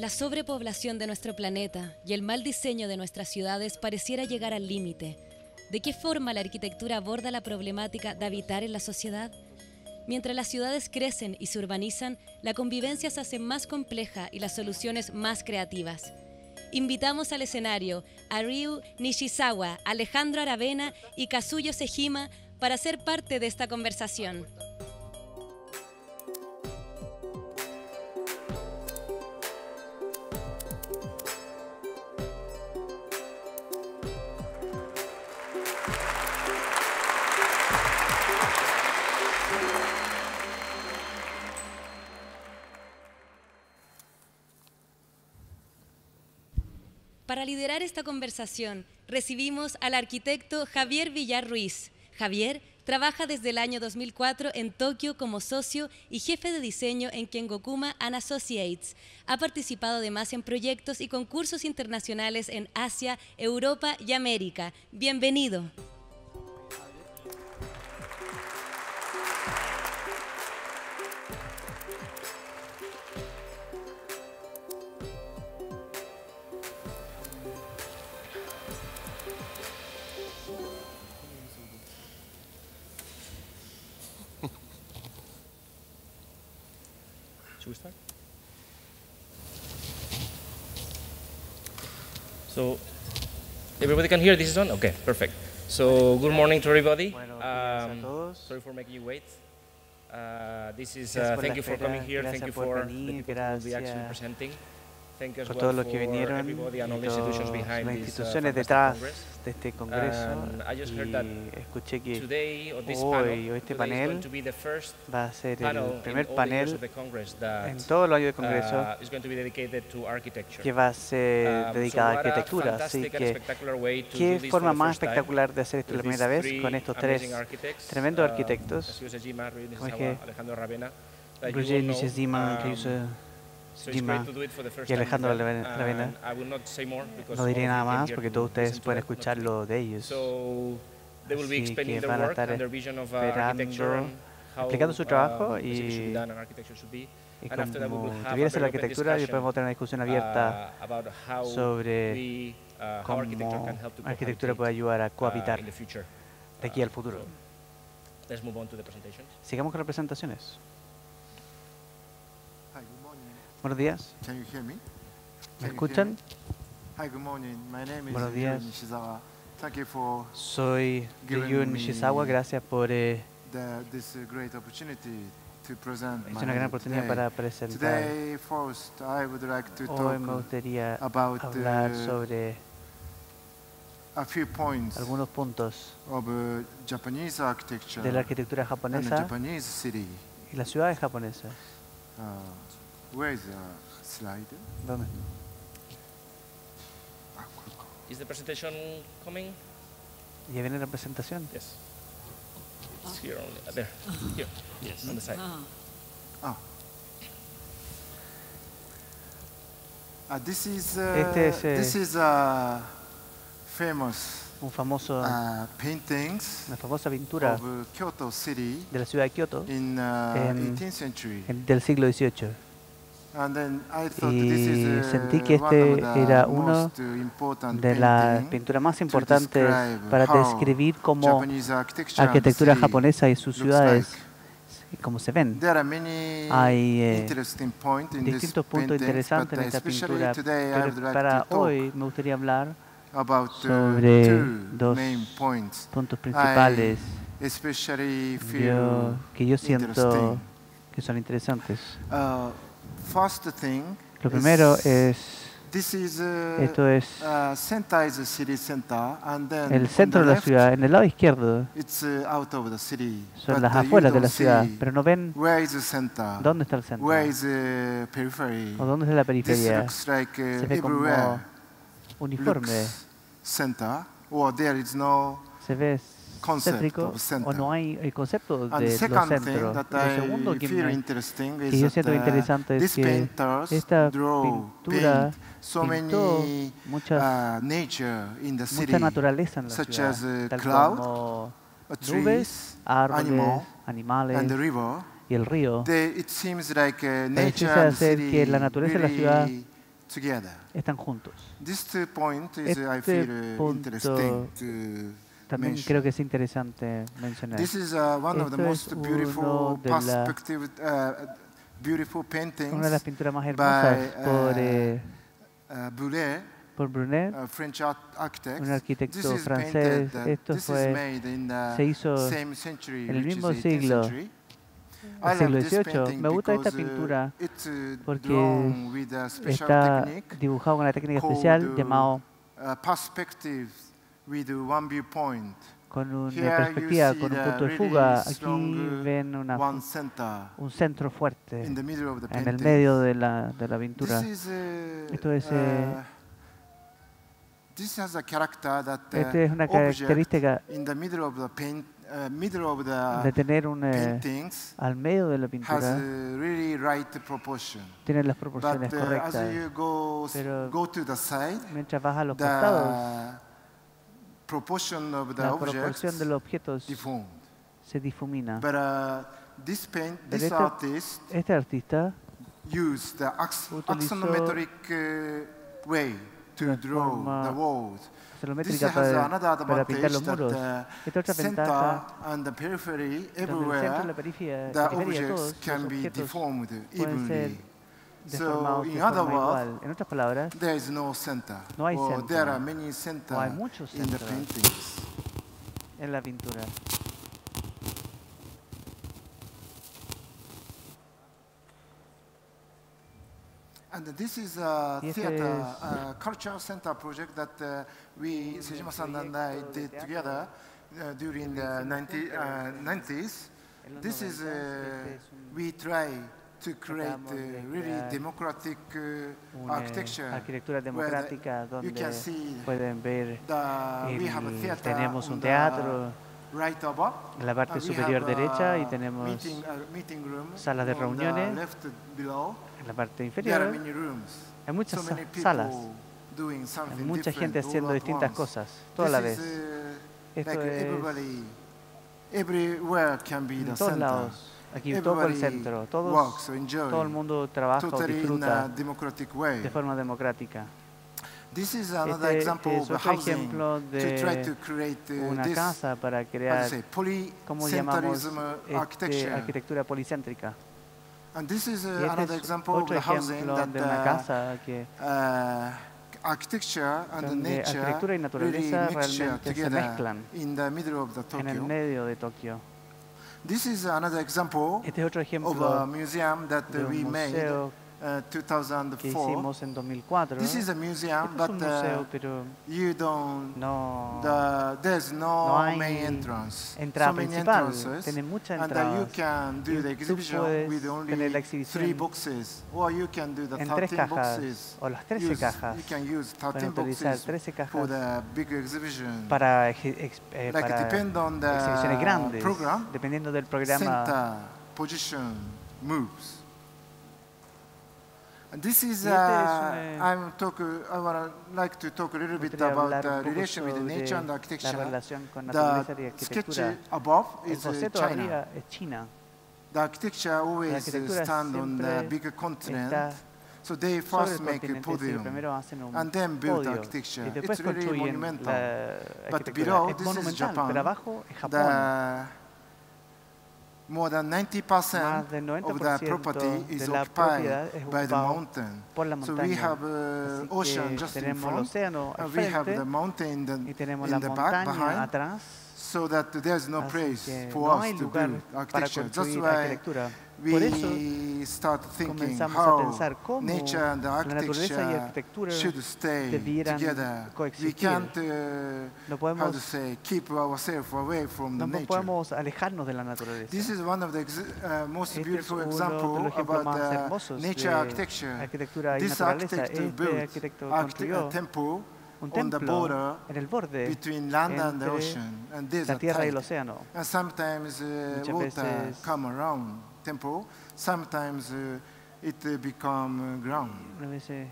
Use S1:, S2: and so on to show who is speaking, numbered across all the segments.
S1: La sobrepoblación de nuestro planeta y el mal diseño de nuestras ciudades pareciera llegar al límite. ¿De qué forma la arquitectura aborda la problemática de habitar en la sociedad? Mientras las ciudades crecen y se urbanizan, la convivencia se hace más compleja y las soluciones más creativas. Invitamos al escenario a Ryu Nishizawa, Alejandro Aravena y Kazuyo Sejima para ser parte de esta conversación. Para liderar esta conversación, recibimos al arquitecto Javier Villar Ruiz. Javier trabaja desde el año 2004 en Tokio como socio y jefe de diseño en Kengokuma and Associates. Ha participado además en proyectos y concursos internacionales en Asia, Europa y América. Bienvenido.
S2: So, everybody can hear this is on? Okay, perfect. So, good morning to everybody.
S3: Buenos días a
S2: Um, sorry for making you wait. Uh, this is, uh, thank you for coming here. Thank you for the people who will be actually presenting.
S3: Por todos los que vinieron y todas las
S2: uh,
S3: instituciones detrás de este congreso. Y escuché que hoy, o este panel va a ser el primer panel en todos los años de congreso
S2: uh, architecture.
S3: que va a ser
S2: Um,
S3: dedicada a arquitectura. Así que, ¿qué forma más espectacular de hacer esto la primera vez con estos tres tremendos
S2: um,
S3: arquitectos? Como dije,
S2: Alejandro Ravena,
S3: Roger Nishizima,
S2: um, First
S3: y Alejandro
S2: because
S3: No diré nada más porque
S2: to
S3: todos ustedes pueden
S2: them, not
S3: escuchar
S2: to me.
S3: lo de ellos. Así que van a estar
S2: uh,
S3: esperando, explicando su trabajo
S2: uh, be
S3: y-. Y como debiera ser la arquitectura, y podemos tener una discusión abierta
S2: uh, how
S3: sobre cómo
S2: to
S3: arquitectura puede ayudar a cohabitar de aquí al futuro.
S2: so let's move on to the presentations.
S3: Sigamos con las presentaciones. Buenos días.
S4: Can you hear me?
S3: ¿Me escuchan?
S4: me? Hi, good morning. My name is
S3: Buenos días.
S4: Nishizawa. Thank you for
S3: Soy
S4: me-
S3: Nishizawa. Gracias por... eh,
S4: the, this uh, great opportunity to present
S3: es una gran oportunidad
S4: today.
S3: para presentar.
S4: Today, first, I would like to
S3: Hoy me
S4: talk
S3: gustaría
S4: about
S3: hablar
S4: uh,
S3: sobre
S4: a few points
S3: algunos puntos
S4: of uh, Japanese architecture
S3: de la arquitectura
S4: and
S3: japonesa
S4: Japanese city.
S3: y las ciudades japonesas.
S4: Uh, Where is the slide?
S3: ¿Dónde?
S4: Ah,
S2: is the presentation coming?
S3: ¿Ya viene la presentación?
S2: Yes. It's here only. Ah, there. Here. Yes. On the side.
S4: Ah. Uh, this is uh,
S3: este es, eh,
S4: this is uh, famous
S3: un famoso
S4: uh, paintings
S3: una famosa pintura
S4: of uh, Kyoto City
S3: de la ciudad de Kyoto
S4: in, uh,
S3: en,
S4: 18th century.
S3: En, del siglo XVIII. Y
S4: uh,
S3: sentí que este era uno
S4: most, uh,
S3: de las pinturas más importantes para describir cómo arquitectura japonesa y sus ciudades, como se ven. Hay eh, distintos puntos interesantes en esta
S4: especially
S3: pintura, pero para hoy me gustaría hablar
S4: uh,
S3: sobre dos puntos principales yo- que yo siento que son interesantes.
S4: First thing,
S3: Lo primero
S4: is-
S3: es,
S4: this is uh,
S3: esto es
S4: uh, center is the city center, and then
S3: el centro de la ciudad. En el lado izquierdo
S4: It's uh, out of the city.
S3: son las afueras de la ciudad, pero no ven
S4: Where is the center?
S3: dónde está el centro
S4: Where is the periphery?
S3: o dónde está la periferia.
S4: looks like
S3: Se ve como uniforme,
S4: looks center, or there is no
S3: se ve o no hay el concepto de los centros. Lo segundo que, me-
S4: interesting
S3: que
S4: is
S3: yo siento
S4: uh,
S3: interesante es que esta
S4: draw,
S3: pintura
S4: so
S3: pintó
S4: many
S3: muchas,
S4: uh, nature in the city,
S3: mucha naturaleza en la
S4: such
S3: ciudad,
S4: as, uh,
S3: tal como
S4: uh,
S3: nubes, árboles,
S4: animal,
S3: animales
S4: and the river.
S3: y el río.
S4: They, it seems like uh,
S3: Parece
S4: and
S3: ser que la naturaleza de la ciudad están juntos.
S4: Uh,
S3: Este
S4: feel, uh,
S3: punto También
S4: mention.
S3: creo que es interesante mencionar.
S4: This is uh, one of the
S3: Esto
S4: most beautiful perspective, uh, beautiful paintings
S3: Una de las pinturas más hermosas
S4: by,
S3: por,
S4: uh,
S3: eh,
S4: uh, Boulet,
S3: por Brunet,
S4: a French art architect.
S3: un arquitecto
S4: This is
S3: francés.
S4: painted, uh,
S3: Esto fue
S4: the
S3: se hizo en el mismo
S4: 18th
S3: siglo,
S4: century.
S3: el siglo XVIII. Me gusta esta
S4: uh,
S3: pintura
S4: uh,
S3: porque está dibujado con una técnica especial
S4: uh,
S3: llamado
S4: uh, perspective.
S3: Con una perspectiva, con un punto de fuga. Aquí
S4: uh,
S3: ven una, un centro fuerte
S4: in the middle of the
S3: en el
S4: painting.
S3: medio de la, de la pintura.
S4: This is, uh,
S3: Esto es, eh,
S4: uh, this has a character that uh,
S3: Esta es una característica
S4: in the middle of the paint, uh, middle of the
S3: de tener un eh,
S4: paintings
S3: al medio de la pintura,
S4: really right proportion.
S3: tiene las
S4: But
S3: proporciones
S4: uh, as
S3: correctas.
S4: you go s-
S3: Pero
S4: go to the side,
S3: Mientras vas a los costados,
S4: proportion of the
S3: la
S4: objects
S3: proporción de los objetos
S4: deformed.
S3: se difumina.
S4: But uh, this paint,
S3: Pero
S4: this
S3: este-
S4: artist
S3: Este artista
S4: used the ax- axonometric uh, way to draw the walls. This has
S3: para,
S4: another
S3: para pintar los muros.
S4: the
S3: Esta otra
S4: center
S3: ventaja,
S4: and the periphery
S3: donde el centro y la
S4: everywhere,
S3: periferia,
S4: the objects
S3: todos
S4: can be deformed
S3: pueden
S4: So, in
S3: de
S4: other
S3: forma
S4: words,
S3: igual. En otras palabras,
S4: there is no center.
S3: No hay centro.
S4: there are many centers
S3: O hay muchos
S4: in the
S3: centros.
S4: paintings.
S3: en la pintura.
S4: And this is a
S3: este
S4: theater,
S3: es-
S4: uh, cultural center project that uh, we, Sejima-san and I did together uh, during the 90, uh, 90s. This is, uh,
S3: este es un-
S4: we try to create uh, really democratic uh, architecture.
S3: arquitectura democrática
S4: you
S3: donde
S4: can see
S3: pueden ver
S4: the, we have a
S3: el-
S4: theater
S3: tenemos un
S4: the
S3: teatro
S4: right above.
S3: en la parte superior
S4: have
S3: derecha y tenemos
S4: meeting, meeting room
S3: salas de reuniones.
S4: left below.
S3: en la parte inferior
S4: many rooms.
S3: hay muchas
S4: so
S3: sa-
S4: many people
S3: salas,
S4: doing
S3: hay mucha
S4: different
S3: gente haciendo distintas cosas, toda la
S4: This
S3: vez.
S4: is, uh,
S3: Esto
S4: like
S3: es
S4: everybody, everywhere can be the
S3: en todos
S4: center.
S3: lados, aquí todo el centro, todos,
S4: enjoy
S3: todo el mundo trabaja o disfruta
S4: way.
S3: de forma democrática.
S4: This is another
S3: Este
S4: example
S3: es
S4: of
S3: otro
S4: housing
S3: ejemplo
S4: to try
S3: de
S4: to create uh,
S3: una
S4: this,
S3: casa para crear,
S4: say,
S3: ¿cómo llamamos
S4: uh,
S3: este, arquitectura policéntrica?
S4: And this is uh,
S3: Y este
S4: another
S3: es otro ejemplo
S4: that
S3: de una
S4: uh,
S3: casa que
S4: uh, architecture and the
S3: donde
S4: nature
S3: arquitectura y naturaleza realmente se mezclan
S4: in the middle of the
S3: en el
S4: Tokyo.
S3: medio de Tokio.
S4: This is another example
S3: Este es otro
S4: of a museum that
S3: de
S4: we
S3: un
S4: made uh,
S3: que
S4: 2004.
S3: hicimos en 2004.
S4: This is
S3: Este
S4: a museum,
S3: es
S4: but
S3: un
S4: uh,
S3: museo, pero
S4: you don't.
S3: no
S4: The, there's no,
S3: No hay
S4: main entrance.
S3: entrada
S4: so many
S3: principal.
S4: entrances,
S3: Tiene muchas
S4: and uh, you
S3: entradas.
S4: can do
S3: Y
S4: the exhibition with
S3: tener
S4: only three boxes, or you can do the
S3: en tres
S4: 13
S3: cajas
S4: boxes.
S3: o las 13
S4: Use-
S3: cajas.
S4: You can use 13
S3: Pueden utilizar
S4: boxes
S3: 13
S4: for
S3: cajas
S4: the big exhibition.
S3: para, ex- eh,
S4: like
S3: para
S4: depend on the
S3: exhibiciones grandes,
S4: program,
S3: dependiendo del programa.
S4: center position moves. And this is,
S3: Y este es
S4: uh,
S3: una-
S4: I'm talk, I would like to talk a little bit
S3: Gustaría
S4: about
S3: hablar
S4: the
S3: un poco
S4: relation with the
S3: sobre
S4: nature and
S3: la
S4: architecture.
S3: relación con
S4: The
S3: naturaleza y
S4: sketch
S3: arquitectura.
S4: above
S3: El
S4: is uh,
S3: boceto
S4: China.
S3: arriba es China.
S4: The architecture always uh,
S3: arquitectura
S4: stand on the
S3: siempre
S4: bigger continent.
S3: Está
S4: So they
S3: sobre
S4: first
S3: el
S4: make a
S3: continente, sí,
S4: podium
S3: primero hacen un
S4: and then build
S3: podio
S4: architecture.
S3: y después
S4: It's really
S3: construyen
S4: monumental.
S3: la
S4: But
S3: arquitectura.
S4: below,
S3: es
S4: this is
S3: monumental,
S4: Japan.
S3: pero abajo es Japón.
S4: The more than 90%
S3: Más del
S4: of the
S3: 90%
S4: property is
S3: de la
S4: occupied
S3: propiedad es
S4: by the
S3: ocupado
S4: mountain.
S3: por la
S4: So we
S3: montaña.
S4: have uh,
S3: Así
S4: ocean
S3: que
S4: just in
S3: tenemos el
S4: front,
S3: océano al
S4: and we have
S3: frente
S4: the mountain in
S3: y
S4: the,
S3: tenemos
S4: in
S3: la
S4: the back
S3: montaña
S4: behind,
S3: atrás.
S4: So that there's no
S3: así
S4: place
S3: que
S4: for
S3: no
S4: us
S3: hay
S4: to
S3: lugar
S4: build
S3: para
S4: architecture. That's
S3: construir
S4: why
S3: arquitectura. Por eso
S4: we start thinking
S3: comenzamos a
S4: how
S3: pensar cómo
S4: nature and
S3: la naturaleza y
S4: architecture
S3: arquitectura
S4: should stay
S3: debieran
S4: together. We
S3: coexistir.
S4: can't, uh,
S3: no
S4: how to
S3: podemos,
S4: say, keep ourselves away from the
S3: no
S4: nature.
S3: podemos alejarnos de la naturaleza.
S4: This is one of the ex- uh, most
S3: Este es
S4: beautiful
S3: uno de
S4: example
S3: los ejemplos
S4: about
S3: más
S4: the
S3: hermosos
S4: nature
S3: de
S4: architecture.
S3: arquitectura y
S4: This
S3: naturaleza.
S4: architect
S3: Este
S4: built
S3: arquitecto
S4: architect-
S3: construyó
S4: a temple
S3: un
S4: on the
S3: templo
S4: border
S3: en el borde
S4: between land and the
S3: entre
S4: ocean, and
S3: la
S4: there's a
S3: tierra y el océano.
S4: And sometimes uh,
S3: Muchas
S4: water
S3: veces-
S4: come around temple, sometimes uh, it uh, become uh, ground.
S3: Una vez se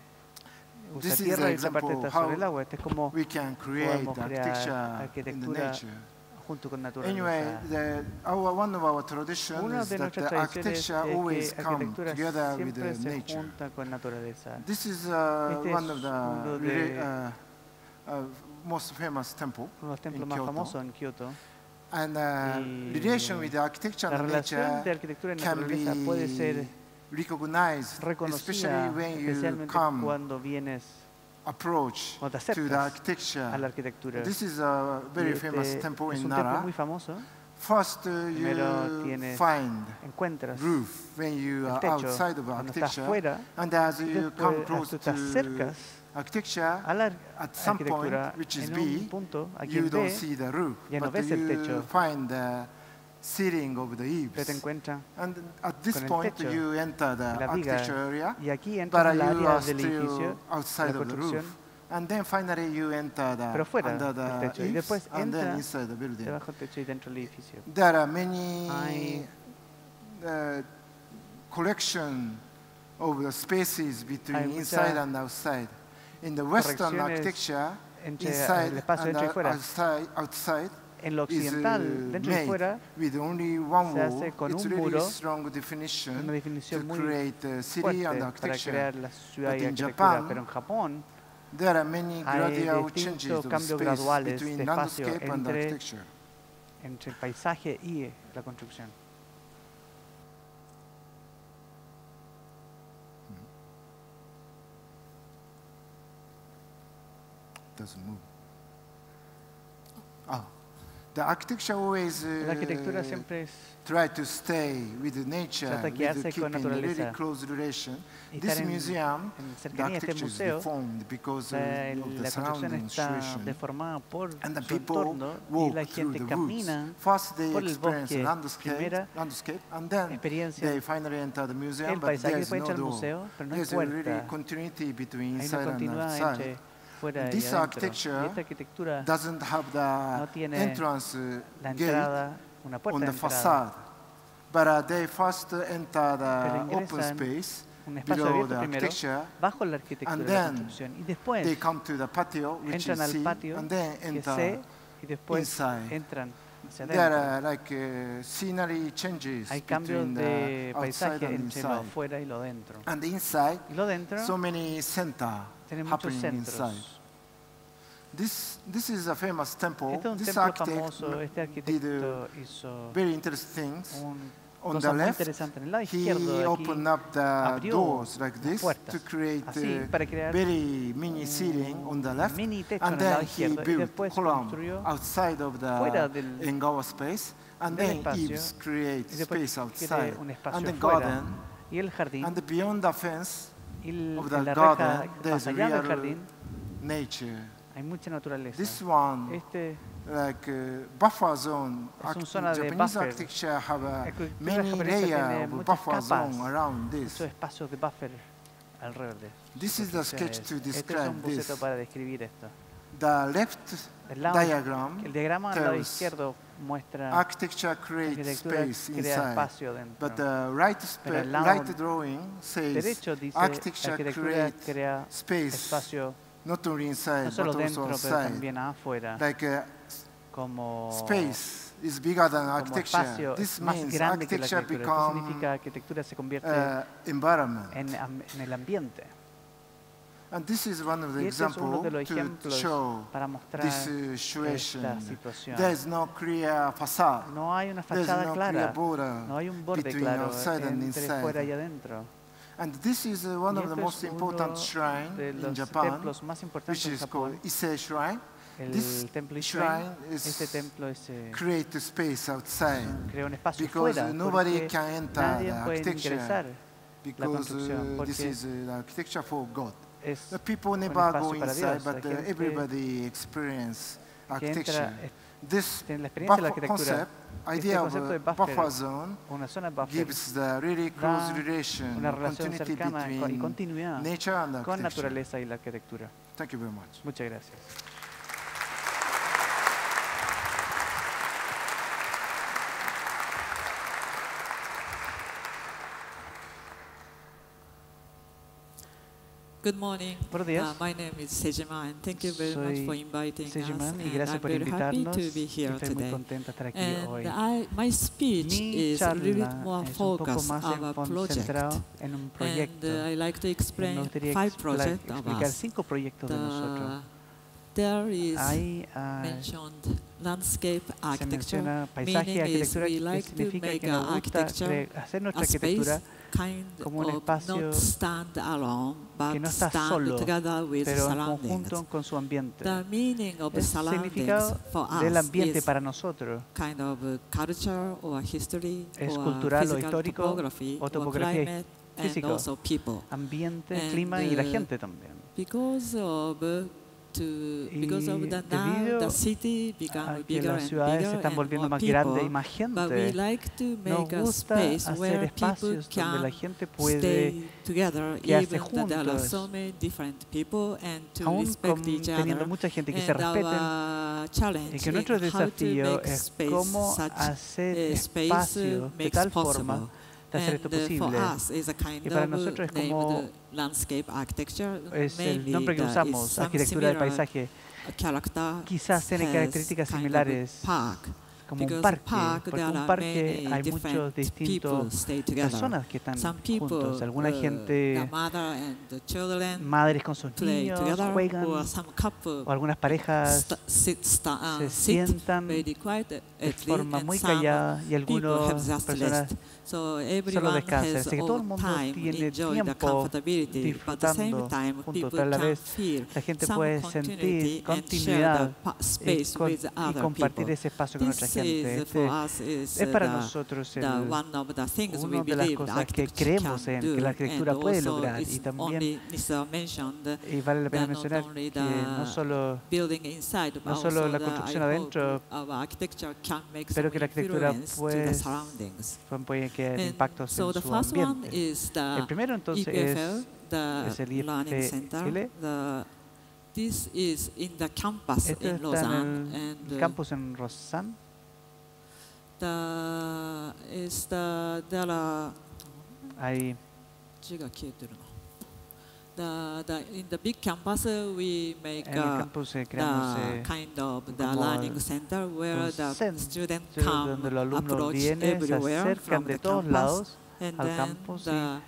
S3: usa
S4: This is
S3: tierra
S4: the
S3: y otra parte
S4: example
S3: está sobre
S4: how
S3: agua. Este es como
S4: We can create
S3: podemos crear
S4: architecture in the
S3: arquitectura
S4: nature.
S3: junto con
S4: Anyway,
S3: naturaleza.
S4: the, our, one of our traditions
S3: Una
S4: is
S3: de
S4: that
S3: nuestras
S4: the
S3: tradiciones
S4: architecture
S3: es
S4: always
S3: que
S4: come
S3: arquitectura
S4: together with
S3: siempre
S4: the
S3: se
S4: nature.
S3: junta con naturaleza.
S4: This is uh,
S3: Este
S4: one of
S3: uno
S4: the
S3: de-
S4: rela- uh, uh, most famous temple
S3: Uno de los templos
S4: in
S3: más
S4: Kyoto.
S3: famosos en Kioto.
S4: And uh, relation with the architecture
S3: La
S4: and
S3: relación de arquitectura y
S4: can
S3: naturaleza puede ser
S4: be recognized,
S3: reconocida
S4: especially when you
S3: especialmente
S4: come
S3: cuando vienes
S4: approach
S3: cuando te
S4: to the
S3: acercas
S4: architecture.
S3: a la arquitectura.
S4: This is a very
S3: este
S4: famous temple
S3: es
S4: in
S3: un templo
S4: Nara.
S3: muy famoso.
S4: First, uh,
S3: Primero
S4: you
S3: tienes
S4: find
S3: Encuentras
S4: roof when you
S3: el
S4: are
S3: techo
S4: outside of
S3: cuando estás
S4: architecture,
S3: fuera
S4: and as
S3: y
S4: you come close
S3: tú te
S4: to
S3: acercas
S4: architecture, at some point, which is B,
S3: punto
S4: you don't see the roof,
S3: ya no
S4: but
S3: ves el
S4: you
S3: techo.
S4: find the ceiling of the
S3: que te
S4: eaves. And at this point,
S3: techo
S4: you enter the architecture area,
S3: y aquí
S4: but
S3: entras al
S4: you are still
S3: edificio
S4: outside of the roof. And then finally you enter the
S3: Pero fuera
S4: under
S3: del
S4: the
S3: techo. Y
S4: eaves,
S3: después
S4: and then inside the building.
S3: debajo del techo y dentro del edificio.
S4: There are many
S3: Hay-
S4: uh, collection of the spaces between inside and outside. In the Western architecture,
S3: entre
S4: inside
S3: el espacio
S4: and
S3: dentro y fuera.
S4: outside, outside
S3: En lo
S4: is
S3: occidental,
S4: uh,
S3: dentro y fuera,
S4: with only one
S3: se
S4: wall.
S3: hace con
S4: It's
S3: un
S4: really
S3: muro,
S4: strong
S3: una
S4: definition to
S3: definición muy
S4: create uh, city
S3: fuerte
S4: and
S3: para
S4: architecture.
S3: crear la ciudad
S4: But
S3: y
S4: in
S3: arquitectura.
S4: Japan,
S3: Pero en Japón
S4: There are many
S3: hay
S4: gradual changes
S3: distintos
S4: of
S3: cambios
S4: space
S3: graduales
S4: between
S3: de espacio
S4: landscape and
S3: entre-
S4: architecture.
S3: entre el paisaje y la construcción.
S4: Doesn't move. Ah, the architecture always
S3: La arquitectura
S4: uh,
S3: siempre es
S4: try to stay with the nature,
S3: Trata
S4: with the
S3: con
S4: keeping a
S3: naturaleza.
S4: close relation. This
S3: en,
S4: museum,
S3: en
S4: the
S3: cercanía este
S4: architecture is
S3: museo.
S4: deformed because uh,
S3: La,
S4: of the
S3: la construcción
S4: surrounding
S3: está
S4: situation.
S3: deformada por
S4: And the
S3: su
S4: people
S3: entorno y
S4: walk
S3: la
S4: through
S3: gente
S4: the woods.
S3: camina
S4: First they
S3: por el
S4: experience
S3: bosque.
S4: landscape,
S3: Primera
S4: landscape, and then
S3: experiencia
S4: they finally enter the museum,
S3: el
S4: but
S3: paisaje
S4: there's
S3: después
S4: no
S3: entra al
S4: door.
S3: museo, pero no hay
S4: There's a really
S3: puerta.
S4: continuity between
S3: Hay
S4: inside and
S3: continuidad
S4: outside.
S3: entre fuera
S4: This architecture
S3: esta arquitectura
S4: Doesn't have the
S3: no tiene
S4: entrance uh,
S3: la
S4: gate
S3: una puerta
S4: on
S3: de
S4: the
S3: entrada,
S4: facade. But uh, they first enter
S3: Pero
S4: the open
S3: ingresan
S4: space
S3: un espacio
S4: below
S3: abierto
S4: the
S3: primero,
S4: architecture.
S3: bajo la arquitectura
S4: and
S3: de la
S4: then
S3: construcción. Y después
S4: They come to the patio, which
S3: entran
S4: is
S3: al
S4: C,
S3: patio,
S4: and then
S3: que
S4: enter.
S3: C, y después
S4: inside.
S3: entran hacia
S4: There
S3: adentro.
S4: are like uh, scenery changes
S3: Hay cambios
S4: between
S3: de
S4: the outside
S3: paisaje
S4: and
S3: entre lo
S4: inside.
S3: afuera y lo dentro.
S4: And inside,
S3: Y lo dentro
S4: so many center
S3: tiene muchos
S4: happening inside.
S3: centros.
S4: This this is a famous temple.
S3: Este es un
S4: this
S3: templo
S4: architect
S3: famoso. Este
S4: did uh,
S3: arquitecto hizo
S4: very interesting things.
S3: un
S4: On the
S3: muy
S4: left,
S3: interesante. En el lado
S4: he
S3: izquierdo aquí,
S4: opened up the
S3: abrió
S4: doors like this
S3: puertas,
S4: to create
S3: así,
S4: a
S3: para crear
S4: very mini ceiling on the left,
S3: mini techo
S4: and
S3: el lado
S4: then he
S3: izquierdo y
S4: built
S3: después
S4: column
S3: construyó
S4: outside of
S3: fuera
S4: the
S3: del-
S4: Engawa space, and
S3: del
S4: then
S3: espacio,
S4: eaves create
S3: y después
S4: space outside,
S3: un espacio
S4: and the garden,
S3: y el jardín
S4: and beyond the fence
S3: el-
S4: of the
S3: la reja
S4: garden,
S3: más
S4: there's
S3: allá del
S4: real
S3: jardín
S4: nature.
S3: hay mucha naturaleza.
S4: This one,
S3: Este
S4: like uh, buffer zone,
S3: Es una
S4: arch-
S3: zona de
S4: Japanese
S3: buffer.
S4: architecture have a many layer of buffer zone around this.
S3: espacios de buffer alrededor de
S4: This is the sketch to
S3: superficies. Este es
S4: describe
S3: un boceto
S4: this.
S3: para describir esto.
S4: The left
S3: El, lado-
S4: diagram
S3: el diagrama al lado izquierdo muestra
S4: architecture creates space
S3: crea
S4: inside,
S3: espacio dentro.
S4: but the right,
S3: Pero el lado
S4: right drawing says
S3: derecho dice
S4: architecture
S3: crea
S4: space
S3: espacio
S4: not only inside
S3: no solo
S4: but also
S3: dentro pero
S4: outside.
S3: también afuera
S4: Like uh,
S3: como
S4: space is bigger than
S3: como espacio
S4: This
S3: más
S4: means
S3: grande que la
S4: architecture.
S3: Esto significa que arquitectura se convierte
S4: uh, environment.
S3: en el ambiente.
S4: And this is one of the
S3: Y este es
S4: examples to show
S3: para mostrar
S4: this situation.
S3: esta situación.
S4: There is no clear facade.
S3: No hay una fachada
S4: no clear
S3: clara,
S4: border
S3: no hay un borde
S4: between
S3: claro
S4: outside and
S3: entre
S4: inside.
S3: fuera y adentro.
S4: And this is uh, one of the most important
S3: shrines
S4: in Japan, which is called Ise Shrine.
S3: El
S4: This
S3: templo
S4: shrine is
S3: este templo es, eh,
S4: create space outside
S3: crea un espacio
S4: because
S3: fuera
S4: uh, nobody can enter
S3: nadie
S4: the
S3: puede
S4: architecture
S3: ingresar.
S4: because
S3: construcción,
S4: uh, this is uh, the architecture for God.
S3: Es
S4: The people
S3: un
S4: never
S3: espacio
S4: go
S3: para
S4: inside,
S3: Dios. La
S4: but uh,
S3: gente
S4: everybody experience
S3: que
S4: architecture.
S3: entra, es-
S4: This
S3: tiene la experiencia de la
S4: buffer
S3: arquitectura.
S4: concept,
S3: Este
S4: idea of
S3: concepto de
S4: a
S3: buffer
S4: buffer zone
S3: una zona buffer
S4: gives the really close
S3: da
S4: relation,
S3: una relación
S4: continuity
S3: cercana y
S4: between
S3: continuidad
S4: nature and
S3: con
S4: architecture.
S3: naturaleza y la arquitectura.
S4: Thank you very much.
S3: Muchas gracias.
S5: Good morning.
S3: Buenos días.
S5: Uh, my name is Sejima, and thank you very much for inviting us.
S3: Sejiman y
S5: And
S3: gracias
S5: I'm
S3: por
S5: very happy
S3: invitarnos.
S5: to be here
S3: Estoy muy
S5: today.
S3: contenta de estar aquí
S5: And
S3: hoy.
S5: I, my speech
S3: Mi
S5: is a little bit more
S3: es un poco
S5: focused
S3: más
S5: on
S3: enfon-
S5: project.
S3: en un
S5: And
S3: proyecto.
S5: uh, I like to
S3: Me
S5: explain
S3: gustaría
S5: five
S3: expla-
S5: projects of
S3: explicar
S5: us.
S3: cinco proyectos de nosotros.
S5: The, there is
S3: Hay ah,
S5: mentioned landscape
S3: se
S5: architecture,
S3: menciona paisaje y
S5: meaning is
S3: arquitectura,
S5: we
S3: que
S5: like to
S3: significa
S5: make
S3: que nos
S5: our
S3: gusta
S5: architecture
S3: cre- hacer nuestra
S5: a
S3: arquitectura
S5: space kind
S3: como un
S5: of
S3: espacio
S5: not stand alone, but
S3: que no está
S5: stand
S3: solo,
S5: together with
S3: pero en
S5: surroundings.
S3: conjunto con su ambiente.
S5: The meaning of
S3: El
S5: surroundings
S3: significado
S5: for
S3: del
S5: us
S3: ambiente
S5: is
S3: para nosotros
S5: kind of uh, culture or history
S3: Es
S5: or
S3: cultural o
S5: physical
S3: histórico
S5: topography
S3: o
S5: or
S3: topografía
S5: climate
S3: físico.
S5: and also people.
S3: ambiente,
S5: And,
S3: clima y la
S5: uh,
S3: gente también.
S5: Because of uh, to because of now the city become bigger
S3: las
S5: and
S3: ciudades
S5: bigger
S3: se están
S5: and
S3: volviendo más grandes y
S5: people,
S3: más
S5: but we
S3: gente.
S5: like to
S3: Nos
S5: make a
S3: gusta
S5: space
S3: hacer
S5: where people
S3: espacios donde la
S5: can
S3: gente puede,
S5: stay together
S3: quedarse
S5: even though there are
S3: juntos,
S5: so many different people and to
S3: aún
S5: respect
S3: con-
S5: each
S3: teniendo
S5: other.
S3: mucha gente que se
S5: And
S3: respeten,
S5: our challenge
S3: y que nuestro
S5: how to
S3: desafío
S5: make
S3: es
S5: space
S3: cómo
S5: such
S3: hacer espacio de tal
S5: possible.
S3: forma de hacer esto
S5: uh,
S3: posible. Y para nosotros es como-
S5: uh, architecture.
S3: Es el nombre que usamos, arquitectura del paisaje, quizás tiene características similares como un parque, porque un parque hay muchos distintos personas que están juntos. Alguna
S5: uh,
S3: gente, madres con sus niños, juegan, o algunas parejas se sientan de forma muy callada y algunas personas.
S5: So
S3: solo
S5: has
S3: Así que todo el mundo tiene tiempo disfrutando juntos, pero a la vez la gente puede sentir continuidad
S5: pa-
S3: y, con- y compartir ese espacio con otra gente. Este es para nosotros el- una de las cosas que creemos en, que la arquitectura puede lograr. Y también, y vale la pena mencionar que no solo
S5: building inside, but
S3: no solo la construcción adentro, pero que la arquitectura
S5: influence to impacto
S3: en
S5: so
S3: su. El primero entonces
S5: EPFL,
S3: es, el
S5: IPFL. Center, the, this is in the campus
S3: este
S5: Lausanne,
S3: el
S5: uh,
S3: campus en Lausanne.
S5: The, is the,
S3: hay,
S5: The, the, in the big campus, uh, we make
S3: en el
S5: uh,
S3: campus eh, creamos
S5: the
S3: eh,
S5: kind of the
S3: como
S5: learning center where
S3: un
S5: the
S3: centro
S5: students
S3: donde
S5: come,
S3: los alumnos
S5: approach
S3: vienen, se
S5: everywhere
S3: acercan
S5: from
S3: de
S5: the
S3: todos
S5: campus,
S3: lados
S5: and
S3: al
S5: then
S3: campus y-
S5: the,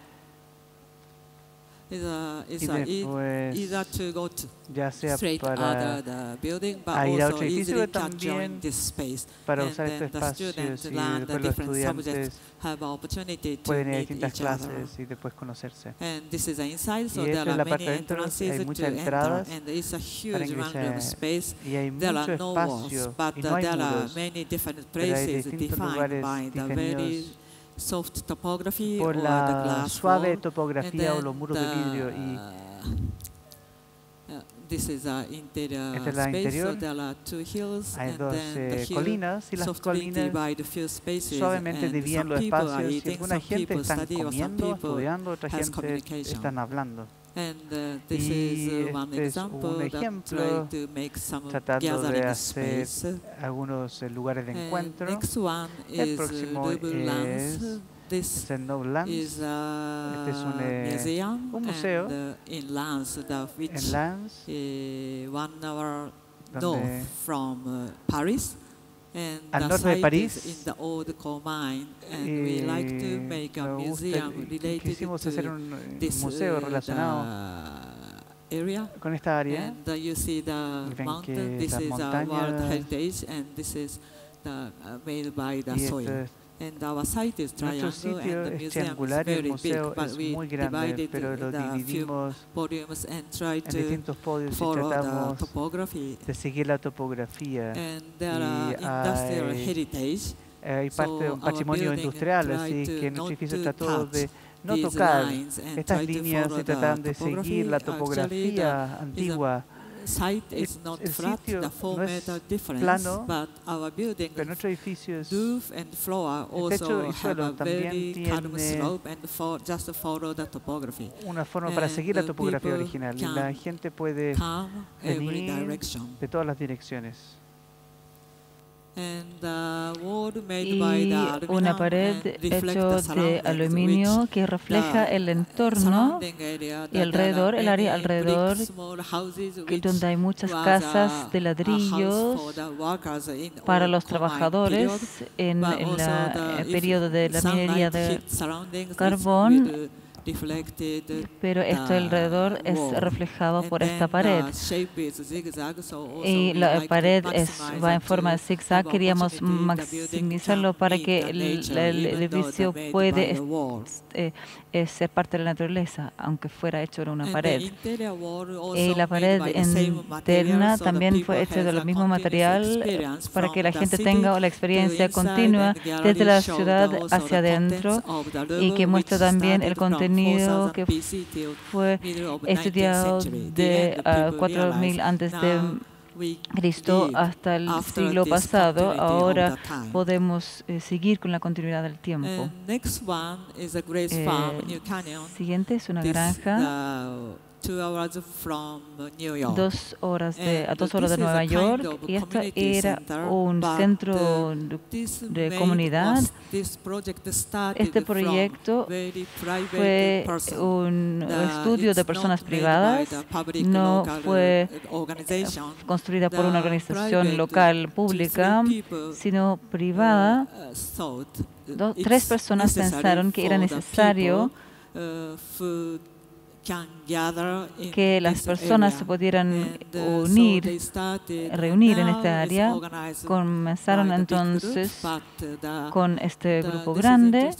S5: is e-
S3: después
S5: either to go to
S3: ya sea
S5: straight
S3: para,
S5: the building, but
S3: a ir a
S5: also
S3: otro edificio,
S5: easily
S3: pero
S5: can join
S3: también
S5: this space.
S3: para usar espacios
S5: students
S3: y
S5: learn the
S3: después los
S5: different subjects,
S3: estudiantes
S5: have opportunity to
S3: pueden ir a distintas clases y después conocerse.
S5: And this is the inside, so
S3: Y
S5: there
S3: esta es
S5: are
S3: la
S5: many
S3: parte de adentro,
S5: entrances
S3: hay
S5: to
S3: muchas
S5: enter,
S3: entradas
S5: and it's a
S3: para ingresar
S5: space.
S3: y hay
S5: There
S3: mucho
S5: are no walls,
S3: espacio y
S5: uh,
S3: no hay
S5: there are
S3: muros
S5: many different
S3: pero hay
S5: places
S3: distintos
S5: defined
S3: lugares
S5: by the very
S3: definidos
S5: soft topography
S3: por
S5: or the
S3: la
S5: glass
S3: suave
S5: wall.
S3: Topografía o los muros de vidrio y
S5: the, uh, this is a interior
S3: es la
S5: space,
S3: interior.
S5: so there are two hills,
S3: hay
S5: and
S3: dos
S5: then the hill
S3: colinas y las colinas
S5: divide few spaces,
S3: suavemente dividen los espacios y alguna gente
S5: some
S3: comiendo, estudiando, otra gente están hablando.
S5: And uh, this
S3: Y
S5: is uh, one
S3: este es
S5: example
S3: un ejemplo
S5: try to make some
S3: tratando de hacer
S5: space.
S3: algunos eh, lugares de encuentro.
S5: next one
S3: El
S5: is uh,
S3: próximo es-
S5: This
S3: Noblands,
S5: is a
S3: Este es un, eh,
S5: museum
S3: un museo
S5: and, uh, in the which
S3: en Lens,
S5: uh, one hour north from uh, Paris. And
S3: Al norte de París.
S5: is in the old coal mine, and we like to
S3: y
S5: make a
S3: me gusta-
S5: museum
S3: y
S5: related
S3: quisimos hacer
S5: to
S3: un eh,
S5: this
S3: museo
S5: uh,
S3: relacionado con esta área.
S5: And uh, you see the mountain. This is a World Heritage, and this is the uh, made by the soil.
S3: Esto es-
S5: And our site is
S3: nuestro sitio
S5: and the
S3: es triangular y el
S5: very big,
S3: museo
S5: but
S3: es
S5: we
S3: muy grande, pero lo dividimos
S5: podiums and try
S3: en
S5: to
S3: distintos podios y tratamos
S5: topography.
S3: de seguir la topografía. Y hay-
S5: heritage.
S3: Hay parte de un patrimonio industrial, así que nuestro edificio
S5: to
S3: trató
S5: touch
S3: de no tocar estas líneas y
S5: the
S3: trataban de seguir la topografía antigua.
S5: Site is
S3: El-
S5: not
S3: el
S5: flat, the
S3: no
S5: four
S3: es
S5: meter difference,
S3: plano,
S5: but our building
S3: Pero nuestro edificio es
S5: roof and floor also have a very calm slope and fo just follow the topography.
S3: una forma para
S5: and
S3: seguir la topografía original la gente puede venir de todas las direcciones.
S5: And the wall made by
S6: y una pared
S5: the
S6: de aluminio que refleja el entorno y alrededor, el área alrededor, donde hay muchas casas de ladrillos para los trabajadores en el periodo de la minería de carbón, pero esto alrededor es reflejado por esta pared. Y la pared es, va en forma de zigzag. Queríamos maximizarlo para que el, el edificio puede es- eh, ser parte de la naturaleza, aunque fuera hecho de una pared. Y la pared interna también fue hecha de lo mismo material para que la gente tenga la experiencia continua desde la ciudad hacia adentro y que muestra también el
S5: from
S6: contenido
S5: 4000
S6: que fue
S5: middle of 19th
S6: estudiado de
S5: end,
S6: ah,
S5: people
S6: 4000
S5: realized
S6: antes de Cristo hasta el siglo pasado. Ahora podemos eh, seguir con la continuidad del tiempo. Eh. Siguiente es una granja,
S5: uh, two hours from New York.
S6: dos horas de, a dos horas de
S5: this is a
S6: Nueva York y esta
S5: community
S6: era un centro
S5: uh,
S6: de- comunidad. Este proyecto fue un estudio de personas privadas, no fue
S5: uh, organization.
S6: construida por una organización local pública, sino privada.
S5: uh, thought
S6: Do-
S5: it's
S6: tres personas
S5: necessary
S6: pensaron que era necesario que las personas se pudieran
S5: uh,
S6: unir, reunir en esta área. Comenzaron entonces
S5: uh,
S6: con este grupo grande.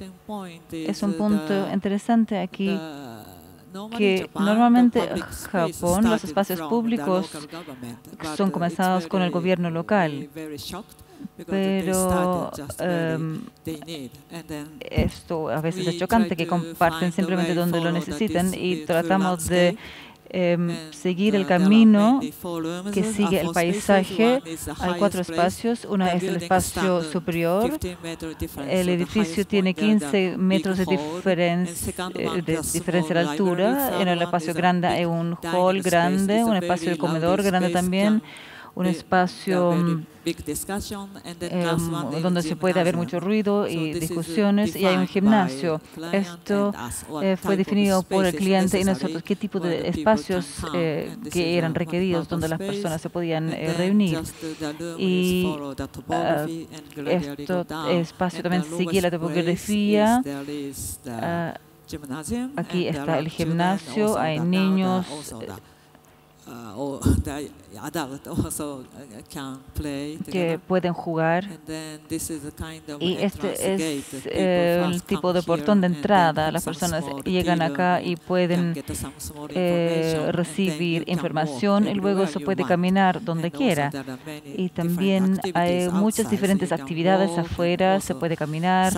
S6: Es un
S5: uh,
S6: punto interesante aquí que normalmente
S5: space
S6: Japón los espacios públicos son comenzados con el gobierno local. Pero em, esto a veces es chocante que comparten simplemente donde lo necesitan y tratamos de em, seguir
S5: uh,
S6: el
S5: are
S6: camino que
S5: uh,
S6: sigue el paisaje. Hay cuatro espacios, una
S5: The
S6: es el espacio superior,
S5: 15 meter difference,
S6: el edificio tiene
S5: point there, the
S6: 15 metros de eh, de diferencia de altura. En el espacio grande hay un hall grande, un espacio de comedor grande también, un espacio mm, em, donde se puede haber mucho ruido y
S5: uh,
S6: discusiones y hay un gimnasio. Esto eh, fue definido por el cliente y nosotros qué tipo de espacios eh, que
S5: is
S6: eran requeridos donde las personas se podían eh, reunir.
S5: uh,
S6: Y,
S5: gradually
S6: Esto espacio también sigue la topografía. Ah, aquí está el gimnasio, hay niños, que pueden jugar. Y este es eh, el
S5: first
S6: tipo de portón de entrada. Las personas llegan acá y pueden eh, recibir información y luego se puede caminar donde quiera. Y también hay muchas diferentes actividades afuera, se puede caminar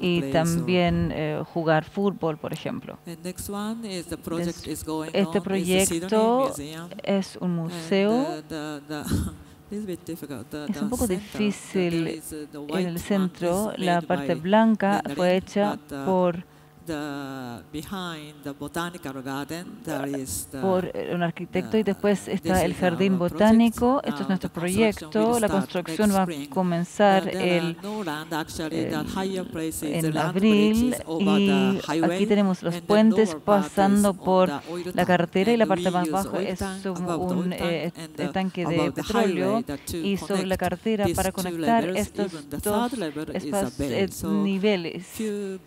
S6: y también eh, jugar fútbol, por ejemplo. Este proyecto. Es un
S5: And,
S6: museo. Es un poco difícil
S5: uh,
S6: En el centro, la parte blanca fue hecha
S5: uh,
S6: por,
S5: the behind the botanical garden there is the
S6: por eh, un arquitecto y después
S5: uh,
S6: está el jardín botánico. Esto es
S5: Uh,
S6: nuestro proyecto. La construcción va a comenzar
S5: Uh,
S6: el,
S5: is the
S6: en abril y aquí tenemos los puentes pasando por la carretera y la parte más
S5: oil
S6: es un eh, eh, tanque de petróleo y sobre la carretera para conectar estos dos eh, niveles.
S5: few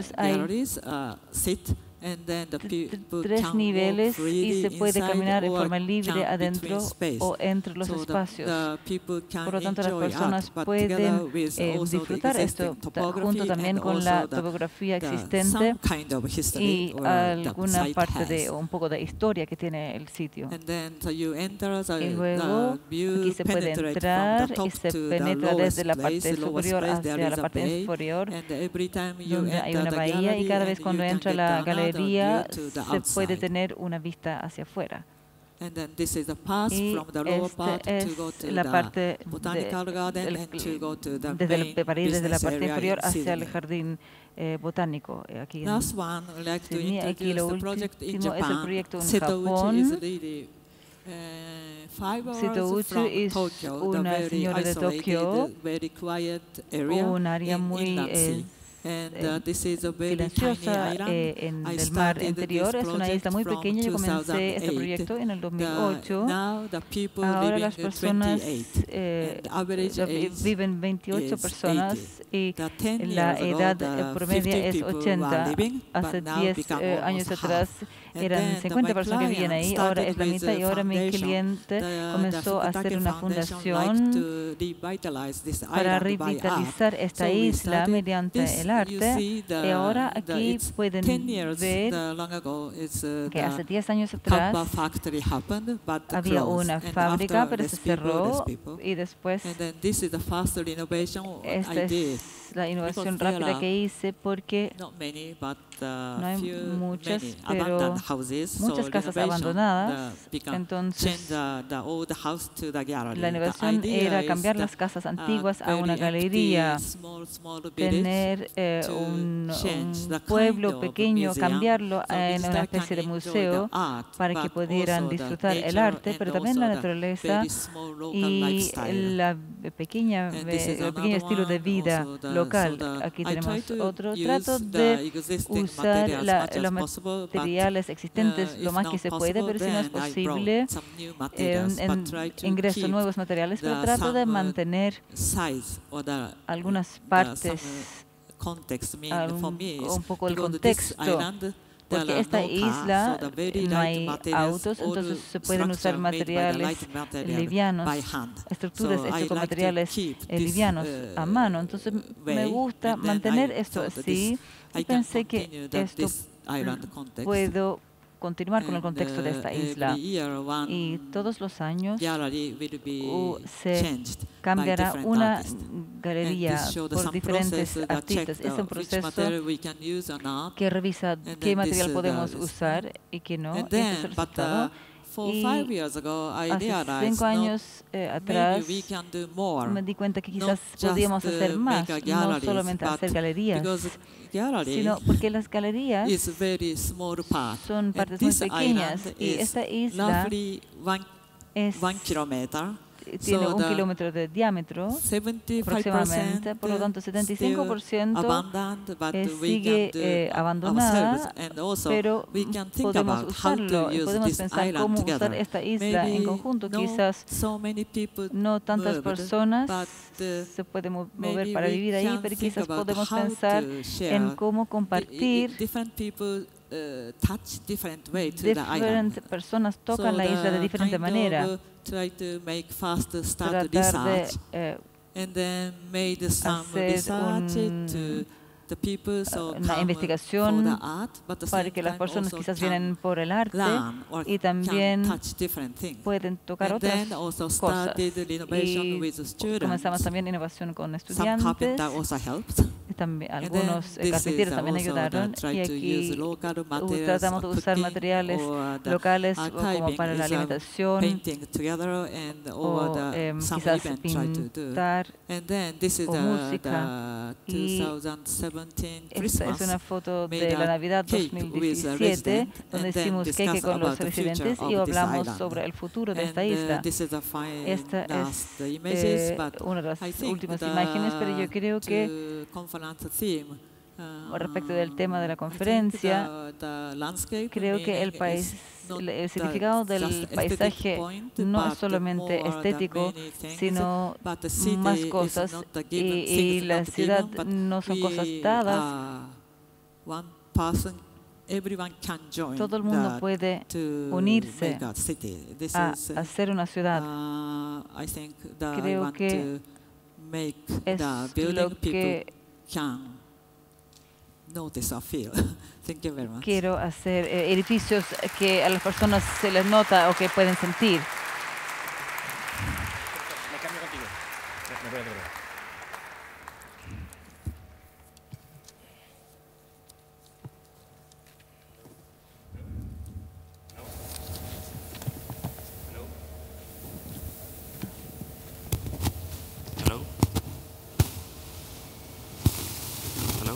S5: volume,
S6: Entonces
S5: the
S6: hay
S5: galleries uh, sit and then the
S6: T-
S5: people
S6: tres niveles y se puede caminar de
S5: or
S6: forma libre adentro o entre los espacios. Por lo tanto, las personas pueden eh, disfrutar esto junto también con la topografía existente y alguna parte de un poco de historia que tiene el sitio. Y luego aquí se puede entrar y se penetra desde la parte superior hacia la parte inferior donde hay una bahía y cada vez cuando entra la galería
S5: the
S6: se puede tener una vista hacia afuera.
S5: And then this is the path
S6: Y
S5: from the lower part
S6: este
S5: to go
S6: es
S5: to
S6: la
S5: the
S6: parte
S5: botanical
S6: de-
S5: garden
S6: del-
S5: and to go to the
S6: desde
S5: main
S6: el desde la parte inferior hacia el jardín eh, botánico eh, aquí en
S5: Last one, I'd like to
S6: Sydney. Aquí lo
S5: the in
S6: último es el proyecto en
S5: Seto,
S6: Japón.
S5: is really five
S6: Sito
S5: hours
S6: Uchu
S5: from
S6: es una
S5: the
S6: señora de Tokio, un área muy eh, eh,
S5: uh,
S6: silenciosa eh, en el mar interior. Es una isla muy pequeña. Yo comencé este
S5: 2008.
S6: proyecto en el
S5: The-
S6: 2008.
S5: now the people
S6: Ahora las
S5: in
S6: personas
S5: 28.
S6: eh, viven 28
S5: is
S6: personas
S5: 80.
S6: y
S5: The 10
S6: la edad eh, promedia
S5: 50
S6: es
S5: people were
S6: 80.
S5: living, but
S6: Hace
S5: now
S6: 10
S5: become
S6: eh, años atrás eran
S5: then the-
S6: 50
S5: my
S6: personas que vivían ahí, ahora es la mitad y ahora mi cliente comenzó a hacer una fundación para revitalizar esta isla mediante el arte. Y ahora aquí pueden
S5: 10 years,
S6: ver
S5: uh,
S6: que hace
S5: the
S6: 10 años atrás había una
S5: And
S6: fábrica, pero se cerró y después
S5: And then this is the first renovation
S6: esta
S5: did.
S6: Es la innovación rápida que hice porque
S5: many, but uh,
S6: No hay muchas,
S5: many
S6: pero
S5: houses.
S6: muchas
S5: so
S6: casas abandonadas,
S5: the become-
S6: entonces
S5: change the, the old house to the gallery.
S6: la innovación era cambiar las casas
S5: uh,
S6: antiguas a una galería,
S5: small, small
S6: tener eh, un, pueblo pequeño, cambiarlo
S5: so
S6: en una especie de museo
S5: art,
S6: para que pudieran disfrutar el arte, pero también la naturaleza y la pequeña,
S5: is
S6: el pequeño estilo de vida local. Aquí tenemos otro. Trato de usar la- los materiales existentes
S5: uh,
S6: lo más que se puede, pero si no es posible, eh,
S5: but
S6: en- ingreso nuevos materiales, pero trato de mantener algunas partes, algún- un poco el contexto, porque esta isla no hay autos, entonces se pueden usar materiales livianos, estructuras hechas con materiales eh, livianos
S5: uh,
S6: a mano. Entonces me gusta mantener esto así. pensé que esto puedo continuar con el contexto de
S5: uh,
S6: esta
S5: every
S6: isla. Y todos los años uh, se cambiará una galería por diferentes
S5: check
S6: artistas. Es un proceso que revisa qué material
S5: uh,
S6: podemos usar y qué no. Y este es el resultado. Y
S5: five years ago, I
S6: Hace
S5: realized
S6: cinco años eh, atrás
S5: maybe we can do more.
S6: me di cuenta que quizás podíamos
S5: uh,
S6: hacer más, no
S5: galleries,
S6: solamente hacer galerías, sino porque las galerías
S5: is very small part.
S6: son partes muy pequeñas y
S5: is
S6: esta isla es,
S5: one kilometer.
S6: Tiene
S5: so
S6: un kilómetro de diámetro
S5: 75%
S6: aproximadamente, por lo tanto
S5: still
S6: 75%
S5: abandoned, but
S6: eh, sigue eh, abandonada, pero podemos usarlo y podemos pensar cómo usar
S5: together.
S6: esta isla en conjunto.
S5: no
S6: Quizás
S5: so many people
S6: no tantas personas
S5: but, uh,
S6: se pueden mover para vivir ahí, pero quizás podemos pensar en cómo
S5: i-
S6: compartir.
S5: Different uh, touch different way to the island.
S6: Personas tocan
S5: So
S6: la isla de diferente manera.
S5: of, uh, try to make fast start
S6: de eh,
S5: and then made some
S6: hacer
S5: research
S6: un-
S5: to the people so
S6: una investigación
S5: for the art, but the
S6: para que las personas quizás vienen por el arte y también
S5: different
S6: pueden tocar
S5: and
S6: otras cosas. Y comenzamos también innovación con
S5: Some
S6: estudiantes. También algunos eh, carpinteros también ayudaron y aquí tratamos de usar materiales locales como para la
S5: um,
S6: alimentación o em, quizás pintar. O música. Y
S5: 2017
S6: Esta es una foto de la Navidad
S5: cake with a
S6: 2017
S5: resident
S6: donde hicimos cake con los residentes y hablamos sobre el futuro de esta
S5: uh,
S6: isla. Esta es eh, una de las últimas imágenes, pero yo creo que
S5: uh,
S6: respecto del tema de la conferencia, creo que el país, el significado del paisaje no es solamente estético, sino más cosas y, y la ciudad no son cosas dadas.
S5: join
S6: Todo el mundo puede unirse
S5: a uh,
S6: hacer una ciudad.
S5: uh,
S6: Creo que Es lo que
S5: Thank you very much.
S6: quiero hacer, eh, edificios que a las personas se les nota o que pueden sentir.
S2: Me cambio contigo. Me, me voy a otro lado. Hello? Hello?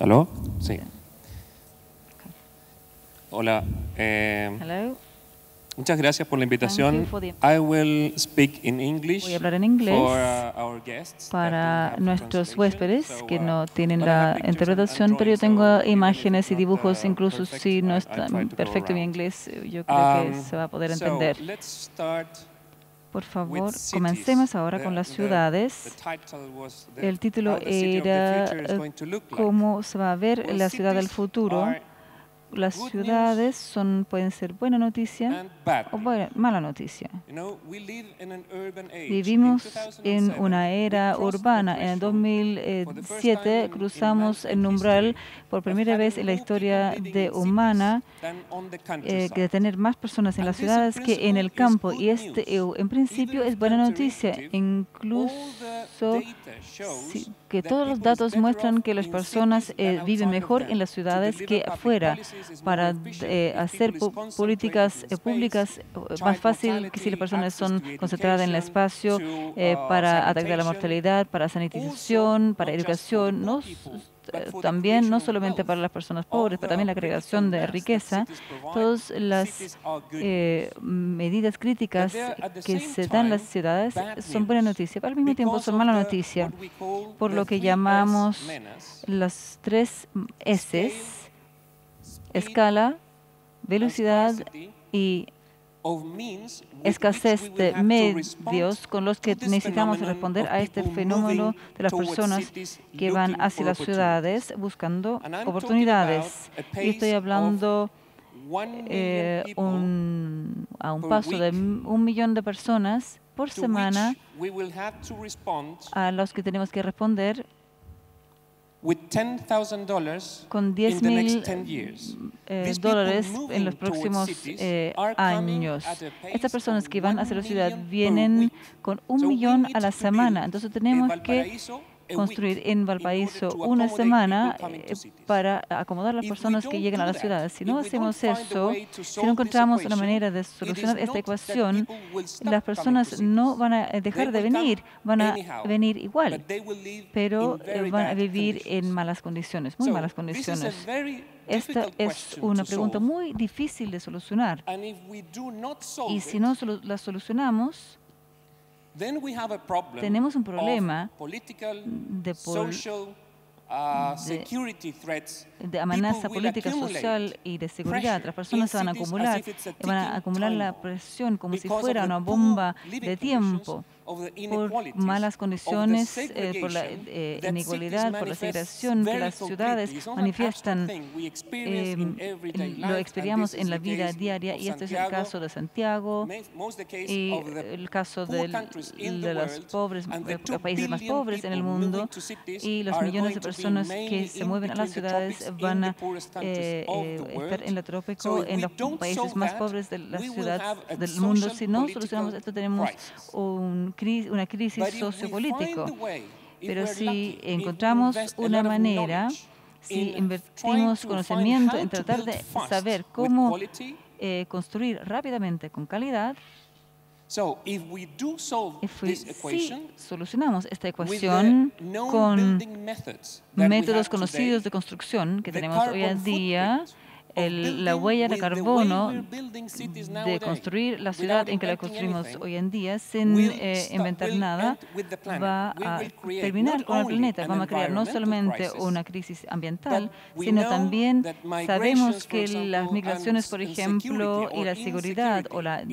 S7: ¿Aló? Sí. Hola. eh,
S6: Hello.
S7: muchas gracias por la invitación. I will speak in English
S6: Voy a hablar en inglés
S7: for, uh, our guests
S6: para
S7: don't have
S6: nuestros
S7: translation.
S6: huéspedes
S7: So,
S6: que
S7: uh,
S6: no tienen
S7: but I have
S6: la interpretación, pero yo
S7: drawings,
S6: tengo
S7: so even if
S6: imágenes y dibujos,
S7: uh,
S6: incluso
S7: perfect,
S6: si no
S7: I- I
S6: es
S7: try
S6: tan
S7: to go
S6: perfecto mi inglés, yo creo que
S7: Um,
S6: se va a poder
S7: so,
S6: entender. Por favor, comencemos ahora con las
S7: the-
S6: ciudades. El título era eh, cómo se va a ver la ciudad del futuro. Las ciudades son, pueden ser buena noticia o buena- mala noticia. Vivimos en
S7: 2007,
S6: una era urbana. En el
S7: threshold for the first
S6: 2007
S7: time in- in
S6: cruzamos el umbral por primera vez en la historia de humana eh, de tener más personas en las ciudades que en el campo. Y este, eh, en principio, es buena noticia. Incluso
S7: All
S6: que todos los datos muestran que las personas eh, viven mejor en las ciudades que afuera. Para eh, hacer políticas eh, públicas eh, más fácil que si las personas son concentradas en el espacio eh,
S7: uh,
S6: para atacar la mortalidad, para sanitización, para educación, no, eh, también no solamente para las personas pobres, pero también la creación de riqueza. Todas las eh, medidas críticas que se dan en las ciudades son buena noticia, pero al mismo tiempo son mala noticia por lo que llamamos las tres S, escala, velocidad y escasez de medios con los que necesitamos responder a este fenómeno de las personas que van hacia las ciudades buscando oportunidades. Y estoy hablando eh, un- a un paso de un millón de personas por semana a los que tenemos que responder
S7: with $10,000
S6: con
S7: in
S6: 10
S7: the next
S6: mil
S7: 10
S6: eh, dólares en los próximos eh, años. Estas personas que van hacia la ciudad vienen con un millón a la semana. Entonces tenemos que construir en Valparaíso una semana eh, para acomodar a las personas que llegan a
S7: that,
S6: ciudades. Si no hacemos eso, si no encontramos una manera de solucionar esta ecuación, las personas no van a dejar de venir, van a venir igual, pero eh, van a vivir en malas condiciones, muy malas condiciones. Esta es una pregunta muy difícil de solucionar. Y si no la solucionamos,
S7: then we have a problem
S6: tenemos un problema de
S7: social, uh,
S6: de- amenaza política, social y de seguridad. Las personas se van a acumular, van a acumular la presión como si fuera una bomba de tiempo por malas condiciones, eh, por la eh, inigualdad, por la segregación que las ciudades manifiestan. eh,
S7: life,
S6: lo experimentamos en la vida diaria y este es el caso de Santiago y el caso del- de los pobres,
S7: two
S6: países más pobres en el mundo y los millones de personas que se mueven a las ciudades van a eh, eh, estar en el trópico, en los países más pobres de la ciudad del mundo. Si no solucionamos esto, tenemos un una crisis sociopolítica. Pero si encontramos una manera, si
S7: in
S6: invertimos conocimiento en tratar de saber cómo eh, construir rápidamente con calidad, si solucionamos esta ecuación con métodos conocidos de construcción que tenemos hoy en día, el- la huella de carbono de construir la ciudad en que la construimos hoy en día sin eh, inventar nada, va a terminar con el planeta.
S7: an
S6: Vamos a crear no solamente una crisis ambiental, sino también sabemos que las migraciones, por ejemplo, y la seguridad o la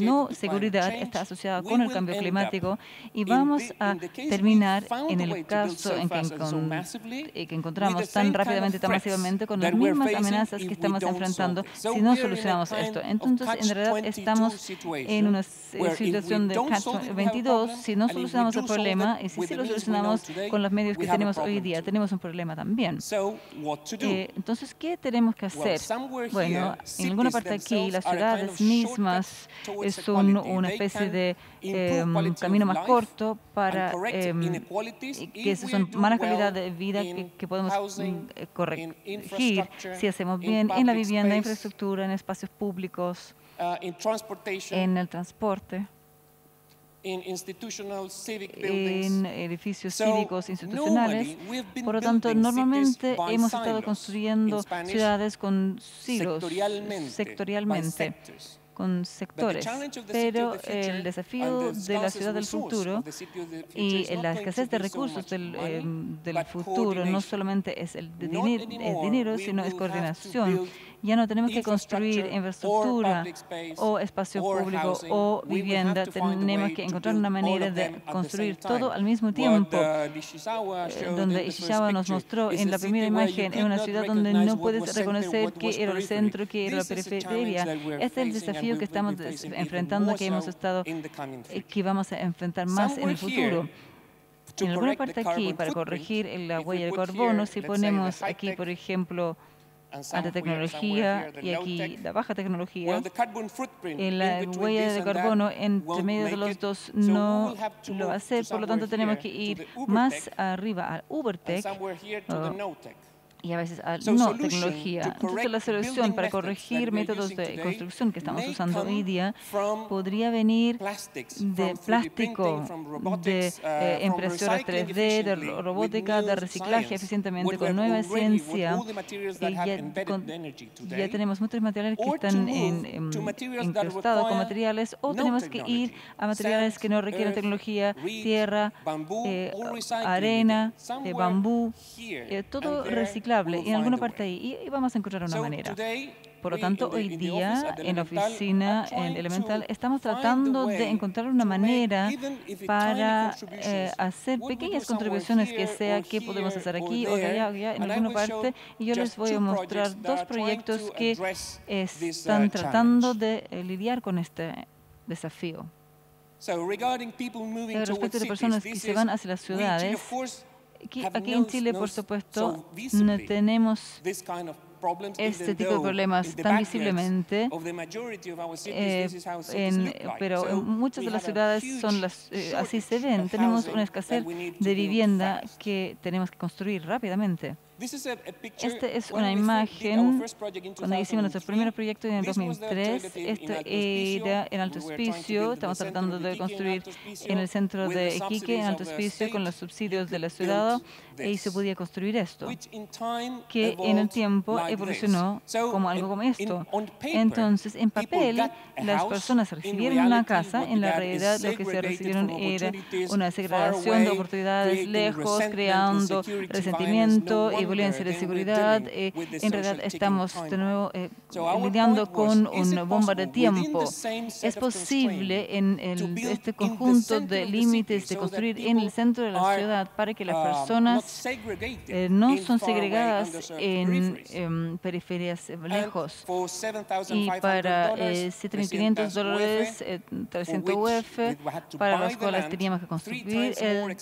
S6: no seguridad está asociada con el cambio climático y vamos a terminar en el caso
S7: so
S6: en que, encon- eh, que encontramos tan rápidamente, tan masivamente con las mismas amenazas que estamos enfrentando si no solucionamos esto. Entonces, en realidad
S7: catch-22
S6: estamos en una situación de catch-22
S7: problem,
S6: si no solucionamos el problema y si sí lo solucionamos con los medios que tenemos hoy día, tenemos un problema también. Eh, entonces, ¿qué tenemos que hacer? Bueno, en alguna parte aquí, las
S7: themselves are a kind
S6: ciudades
S7: of shortcut
S6: mismas
S7: towards
S6: son
S7: equality.
S6: una
S7: They
S6: especie
S7: can
S6: de en, la vivienda,
S7: en
S6: infraestructura, en espacios públicos, en el transporte, en edificios cívicos institucionales. Por lo tanto, normalmente hemos estado construyendo ciudades con silos
S7: sectorialmente
S6: con sectores, pero el desafío de la ciudad del futuro y la escasez de recursos em, del, futuro no solamente es el, dinero, el dinero, sino es coordinación. Ya no tenemos que construir infraestructura o espacio público o vivienda. Tenemos que encontrar una manera de construir todo al mismo tiempo. Eh, donde Ishizawa nos mostró en la primera imagen, es una ciudad donde no puedes reconocer qué era el centro, qué era la periferia. Este es el desafío que estamos enfrentando, que hemos estado, eh, que vamos a enfrentar más en el futuro. En alguna parte aquí, para corregir la huella de carbono, si ponemos aquí, por ejemplo, alta tecnología y aquí la baja tecnología, en la huella de carbono entre medio de los dos no lo
S7: hace,
S6: por lo tanto tenemos que ir más arriba al Ubertech, y a veces ah,
S7: a
S6: no tecnología. Entonces la solución para corregir métodos de construcción que estamos usando hoy día podría venir de plástico, de eh, impresoras 3D, de robótica, de reciclaje eficientemente, con nueva ciencia.
S7: Eh,
S6: ya, con, ya, tenemos muchos materiales que están
S7: en,
S6: en, em, incrustados con materiales o tenemos que ir a materiales que no requieren tecnología, tierra, eh, arena, eh, bambú, eh, todo
S7: reciclaje
S6: reciclable en alguna parte ahí y vamos a encontrar una manera. Por lo tanto, hoy día en la oficina en Elemental estamos tratando de encontrar una manera para eh, hacer pequeñas contribuciones que sea que podemos hacer aquí o allá, o allá en alguna parte. Y yo les voy a mostrar dos proyectos que están tratando de eh, lidiar con este desafío. Respecto de personas que se van hacia las ciudades, Aquí, aquí en Chile, por supuesto, no tenemos este tipo de problemas tan visiblemente, eh, pero en muchas de las ciudades son las, eh, así se ven. Tenemos una escasez de vivienda que tenemos que construir rápidamente. Esta es una imagen cuando hicimos nuestro primer proyecto en 2003.
S7: Esta
S6: era en Alto Hospicio. Estamos tratando de construir en el centro de Iquique, en Alto Hospicio, con los subsidios
S7: de
S6: la
S7: ciudad
S6: e se podía construir esto, que en el tiempo evolucionó como algo como esto. Entonces, en papel, las personas recibieron una casa, en la realidad lo que se recibieron era una segregación de oportunidades lejos, creando resentimiento y violencia de seguridad. Eh, en realidad estamos de nuevo eh, lidiando con una bomba de tiempo. ¿Es posible en el, este conjunto de límites de construir en el centro de la ciudad para que las personas eh, no son segregadas en em, periferias eh, lejos. Y para eh, 7.500 dólares, 300 UF, para
S7: las
S6: cuales teníamos que construir el,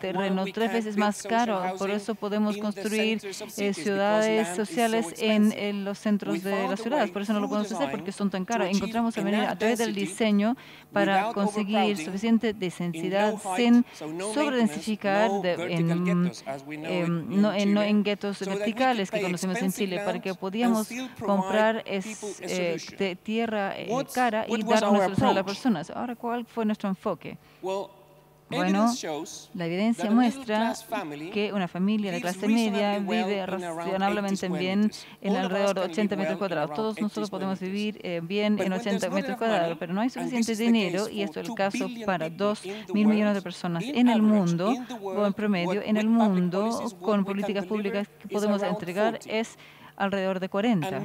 S6: terreno tres veces más caro. Por eso podemos construir ciudades sociales en, los centros de las ciudades. Por eso no lo podemos hacer porque son tan
S7: caras.
S6: Encontramos manera a través del diseño para conseguir suficiente densidad sin sobredensificar en Em, no, en, guetos verticales que conocemos en Chile, para que podíamos comprar eh, tierra eh, cara y dar una a las personas. Ahora, ¿cuál fue nuestro enfoque? Bueno, la evidencia muestra que una familia de clase media vive razonablemente bien en alrededor de 80 metros cuadrados. Todos nosotros podemos vivir eh, bien en 80 metros cuadrados, pero no hay suficiente dinero, y esto es el caso para 2 mil millones de personas en el mundo, o en promedio en el mundo, con políticas públicas que podemos entregar, es alrededor de 40.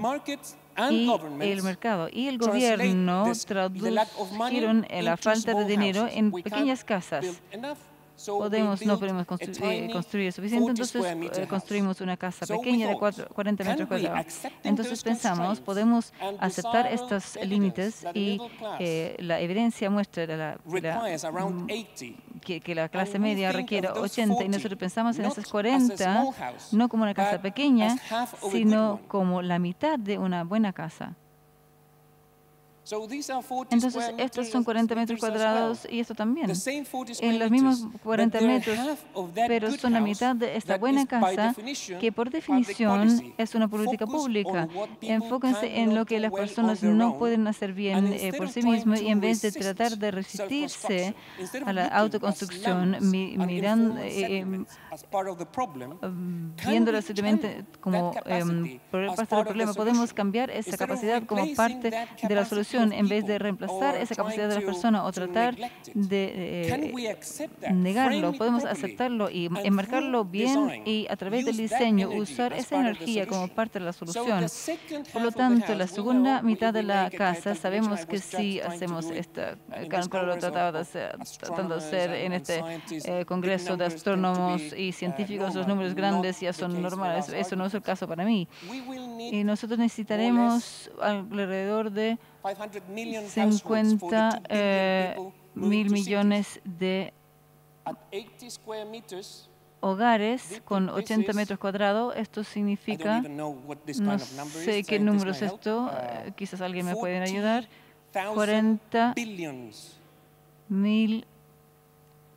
S6: Y el mercado y el gobierno tradujeron la falta de dinero en pequeñas casas podemos, no podemos
S7: constru
S6: construir suficiente, entonces eh, construimos una casa pequeña de 40 metros cuadrados. Entonces pensamos, podemos aceptar estos límites y eh, la evidencia muestra mm, que, que, la clase media requiere 80 y nosotros pensamos en esas 40 no como una casa pequeña, sino como la mitad de una buena casa. Entonces, estos son 40 metros cuadrados y esto también. En los mismos 40 metros, pero son la mitad de esta buena casa que por definición es una política pública. Enfóquense en lo que las personas no pueden hacer bien eh, por sí
S7: mismas
S6: y en vez de tratar de resistirse a la autoconstrucción, mi, mirando, eh,
S7: eh
S6: viéndolo simplemente
S7: eh,
S6: como em, parte del problema, podemos cambiar esa capacidad como parte de la solución
S7: solución
S6: en vez de reemplazar esa capacidad de
S7: las
S6: personas o tratar de eh, negarlo. Podemos aceptarlo y enmarcarlo bien y a través del diseño usar esa energía como parte de la solución. Por lo tanto, la segunda mitad de la casa sabemos que
S7: sí
S6: hacemos
S7: esta,
S6: como lo trataba de hacer, tratando de hacer en este eh, congreso de astrónomos y científicos, los números grandes ya son normales. Eso no es el caso para mí. Y nosotros necesitaremos alrededor de 50 eh, mil millones de hogares con 80 metros cuadrados. Esto significa, no sé qué número es esto, eh, quizás alguien me puede ayudar, 40 mil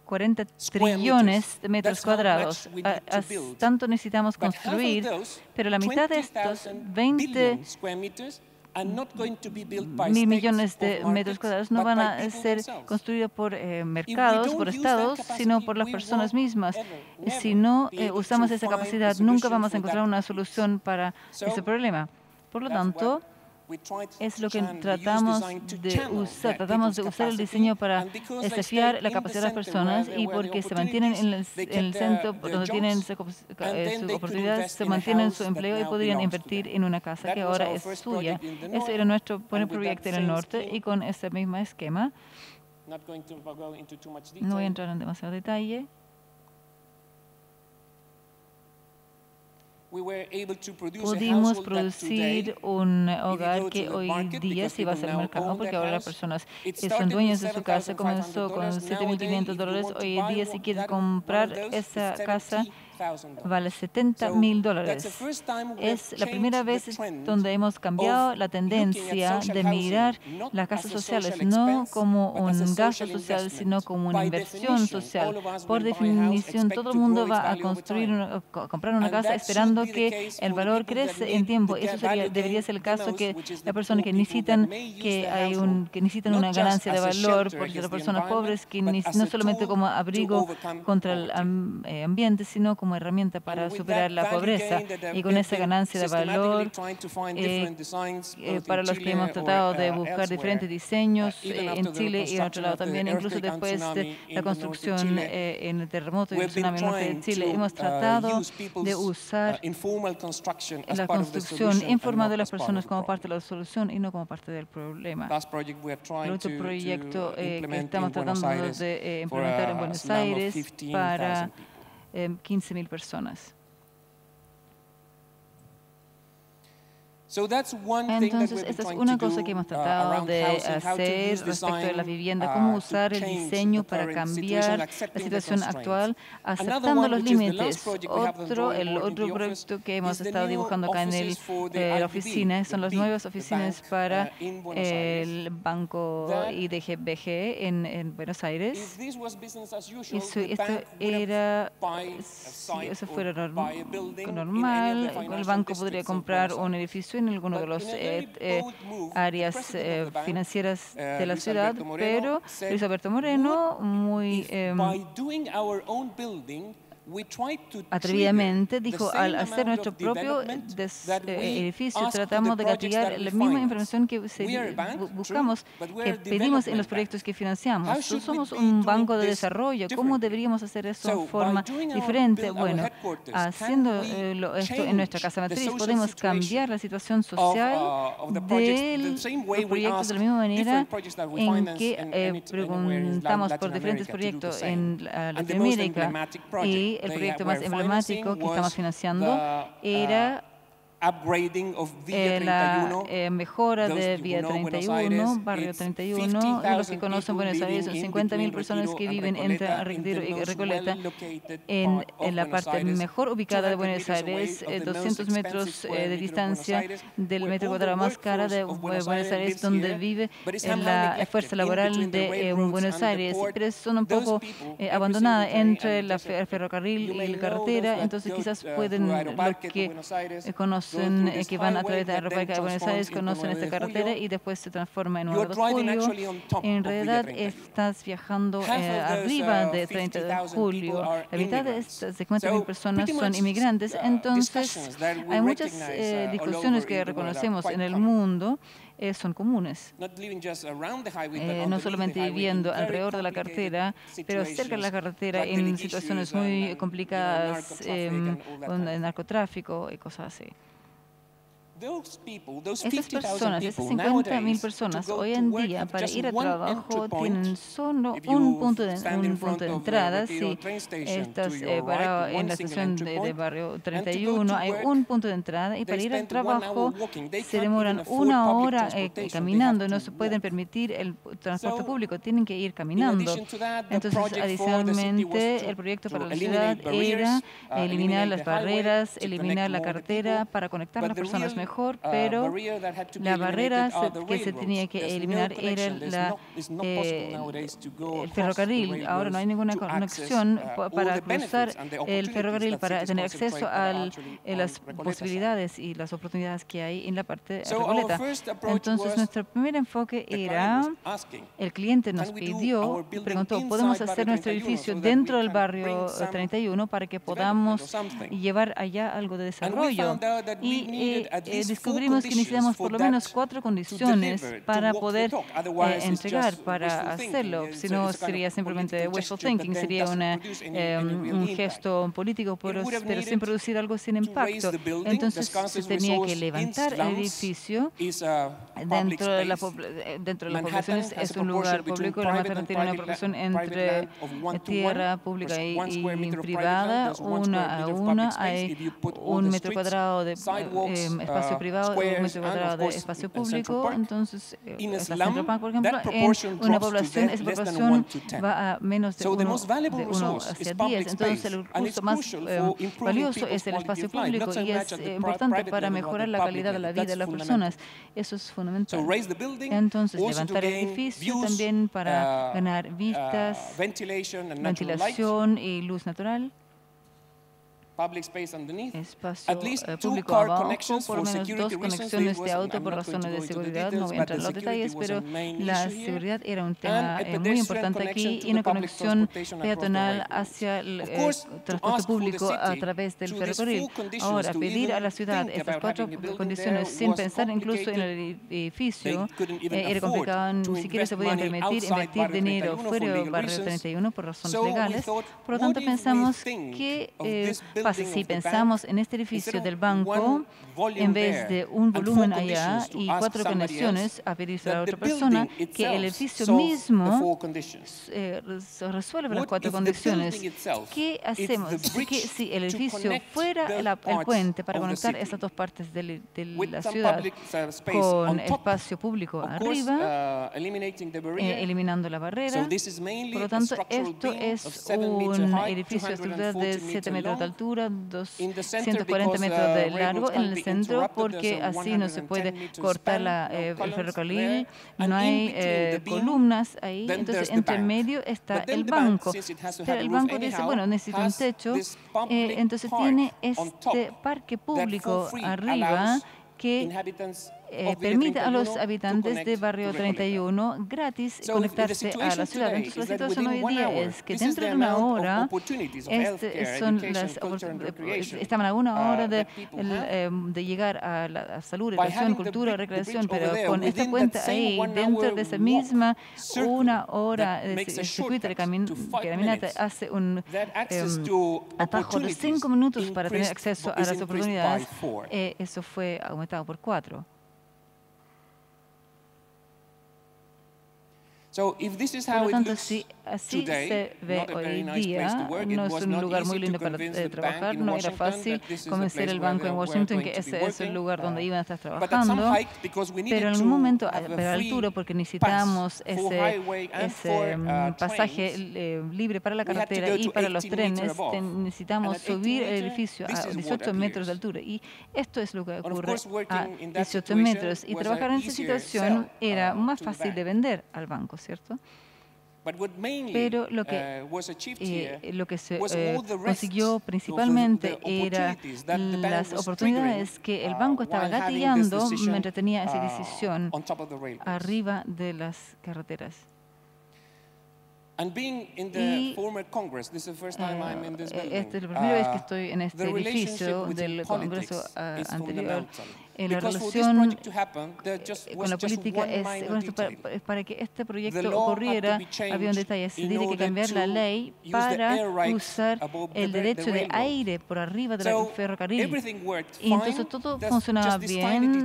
S6: 40 trillones de metros cuadrados. A,
S7: ah,
S6: tanto necesitamos construir, pero la mitad de estos 20 mil millones de metros cuadrados no van a ser construidos por eh, mercados, por estados, sino por las personas mismas. Si no eh, usamos esa capacidad, nunca vamos a encontrar una solución para ese problema. Por lo tanto, es lo que tratamos de usar. Tratamos de usar el diseño para desafiar la capacidad de las personas y porque se mantienen en el, en el centro donde tienen su eh,
S7: oportunidades,
S6: se mantienen su empleo y podrían invertir en una casa que ahora es suya. Ese era nuestro primer proyecto en el norte y con ese mismo esquema, no voy a entrar en demasiado detalle, pudimos producir un hogar que hoy día se iba a
S7: hacer
S6: mercado porque ahora las personas son dueños de su casa. Comenzó con
S7: 7.500
S6: dólares. Hoy día, si quieres comprar esa casa, vale 70 mil dólares. Es la primera vez donde hemos cambiado la tendencia de mirar las casas sociales no como un gasto
S7: social,
S6: sino como una inversión social. Por definición, todo el mundo va a construir, a comprar una casa esperando que el valor crece en tiempo. Eso sería, debería ser el caso que las personas que necesitan que hay un que necesitan una ganancia de valor porque las personas pobres que no solamente como abrigo contra el eh, ambiente, sino como como herramienta para superar la pobreza. Y con esa ganancia de valor, eh, eh para los que hemos tratado de buscar diferentes diseños eh, en Chile y en otro lado también, incluso después de la construcción eh, en el terremoto y el tsunami en Chile, hemos tratado de usar la construcción informal de las personas como parte de la solución y no como parte del problema. El otro proyecto que estamos tratando de implementar en Buenos Aires para eh, 15.000 personas. Entonces, esta es una cosa que hemos tratado de hacer respecto de las
S7: viviendas,
S6: cómo usar el diseño para cambiar la situación actual, aceptando los límites. Otro, el otro proyecto que hemos estado dibujando acá en el, eh, la oficina son las nuevas oficinas para el Banco IDGBG en, en Buenos Aires. Y
S7: si
S6: esto era, si eso fuera normal, el banco podría comprar un edificio en alguno de los eh, eh áreas eh, financieras de la ciudad, pero Luis Alberto Moreno, muy Atrevidamente dijo, al hacer nuestro propio eh, edificio, tratamos de
S7: castigar
S6: la misma información que buscamos, que pedimos en los proyectos que financiamos.
S7: No
S6: somos un banco de desarrollo. ¿Cómo deberíamos hacer eso en forma diferente? Bueno, haciendo eh, esto en nuestra casa matriz, podemos cambiar la situación social de los de la misma manera en que eh, preguntamos por diferentes proyectos en Latinoamérica y situación
S7: within
S6: hoy
S7: one
S6: día hour,
S7: es
S6: que
S7: upgrading of Villa
S6: eh, la eh, mejora de
S7: Villa
S6: 31,
S7: Aires,
S6: Barrio 31, los que conocen Buenos Aires son 50.000 personas que viven entre Retiro y Recoleta, en, en la parte mejor ubicada de Buenos Aires, 200 eh,
S7: metros
S6: de distancia del metro cuadrado más cara de Buenos Aires, donde vive la fuerza laboral de Buenos Aires, pero es un poco
S7: abandonada
S6: entre el ferrocarril y la carretera, entonces quizás pueden los que conocen eh, que van a través de
S7: la
S6: República de Buenos Aires, conocen esta carretera y después se transforma en 9 de julio. En realidad estás viajando eh, arriba de 30 de julio. La mitad de estas 50.000 personas son inmigrantes. Entonces, hay muchas eh, discusiones que reconocemos en el mundo eh, son comunes. Eh, no solamente viviendo alrededor de la carretera, pero cerca de la carretera en situaciones muy complicadas,
S7: eh,
S6: con narcotráfico y cosas así.
S7: Esas
S6: personas, esas 50.000 personas hoy en día para ir a trabajo tienen solo un punto de, un punto de entrada. Si estás parado en la estación de, de, barrio 31, hay un punto de entrada y para ir al trabajo se demoran una hora eh, caminando. No se pueden permitir el transporte público, tienen que ir caminando. Entonces, adicionalmente, el proyecto para la ciudad era eliminar las barreras, eliminar la
S7: cartera
S6: para conectar a las personas mejor
S7: mejor,
S6: pero la barrera que se tenía que eliminar era la, eh, el ferrocarril. Ahora no hay ninguna conexión para cruzar el ferrocarril, para tener acceso a
S7: eh,
S6: las posibilidades y las oportunidades que hay en la parte
S7: regoleta.
S6: Entonces, nuestro primer enfoque era, el cliente nos pidió, preguntó, ¿podemos hacer nuestro edificio dentro del barrio 31 eh, para que podamos llevar allá algo de desarrollo? eh, descubrimos que necesitamos por lo menos cuatro condiciones para poder eh, entregar, para hacerlo. Si no, sería simplemente wishful thinking, sería una, eh, un gesto político, pero, pero, sin producir algo sin impacto. Entonces, se tenía que levantar el edificio dentro de, la, eh, dentro de las poblaciones. Es un lugar público. La Manhattan tiene una proporción entre tierra pública y, y privada, una a una. Hay un metro cuadrado de eh, espacio
S7: espacio
S6: privado
S7: de
S6: un de espacio público. Entonces,
S7: en
S6: el
S7: eh,
S6: Centro Park, por ejemplo, en una población, esa proporción va a menos de
S7: 1
S6: hacia 10. Entonces, el recurso más
S7: eh,
S6: valioso es el espacio público y es eh, importante para mejorar la calidad de la vida de las personas. Eso es fundamental. Entonces, levantar el edificio también para ganar vistas, ventilación y luz natural
S7: public space underneath.
S6: Espacio
S7: at least
S6: eh,
S7: two car
S6: abajo,
S7: connections
S6: por lo menos dos conexiones de auto por razones de seguridad. No voy a entrar en los detalles, pero la seguridad era un tema eh, muy importante aquí y una conexión peatonal hacia el eh, transporte público a través del ferrocarril. Ahora, pedir a la ciudad estas cuatro condiciones sin pensar incluso en el edificio eh, era complicado. Ni siquiera se
S7: podía
S6: permitir invertir dinero fuera del barrio 31 por razones legales. Por lo tanto, pensamos que si pensamos en este edificio del banco, en vez de un volumen allá y cuatro conexiones a pedirse a otra persona, que el edificio mismo eh, resuelve las cuatro
S7: conexiones.
S6: ¿Qué hacemos? Que si el edificio fuera la, el puente para conectar esas dos partes de,
S7: de
S6: la ciudad con espacio público arriba, eh, eliminando la barrera. Por lo tanto, esto es un edificio estructural de 7 metros de altura, 240 metros de largo. En el porque así no se puede cortar la, eh, el ferrocarril, no hay eh, columnas ahí. Entonces, entre medio está el banco. Pero el banco dice, bueno, necesito un techo. Eh, entonces tiene este parque público arriba que
S7: By
S6: educación,
S7: having the
S6: cultura,
S7: bri- the
S6: recreación,
S7: bridge over
S6: pero
S7: there,
S6: con esta
S7: within that
S6: cuenta
S7: same
S6: ahí,
S7: one
S6: dentro de esa
S7: walk
S6: misma
S7: circle
S6: una hora
S7: that
S6: de
S7: makes a
S6: circuito de,
S7: shortcut
S6: camin-
S7: to five
S6: caminata
S7: minutes,
S6: hace un
S7: that access
S6: em,
S7: to
S6: atajo de cinco minutos para tener acceso a las oportunidades. eh, eso fue aumentado por cuatro.
S7: So if this is
S6: Por
S7: how
S6: lo
S7: it looks
S6: si Así se ve hoy día. No es un lugar muy lindo para trabajar. No era fácil convencer al banco en Washington que ese es el lugar donde iban a estar trabajando. Pero en un momento,
S7: eh, a
S6: la altura, porque
S7: necesitábamos
S6: ese, ese mm, pasaje eh, libre para la carretera y para los trenes, necesitamos subir el edificio a 18 metros de altura. Y esto es lo que ocurre a 18 metros. Y trabajar en esa situación era más fácil de vender al banco, ¿cierto? Pero lo que, eh, lo que se eh, consiguió principalmente
S7: eran
S6: las oportunidades que el banco estaba gatillando mientras tenía esa decisión arriba de las carreteras. Y,
S7: former
S6: es la primera vez que estoy en este edificio del Congreso
S7: uh,
S6: anterior en la relación eh, con la política es, bueno, para, para, que este proyecto ocurriera, había un detalle, se tiene que cambiar la ley para usar el derecho de aire por arriba del ferrocarril. Y entonces todo funcionaba bien,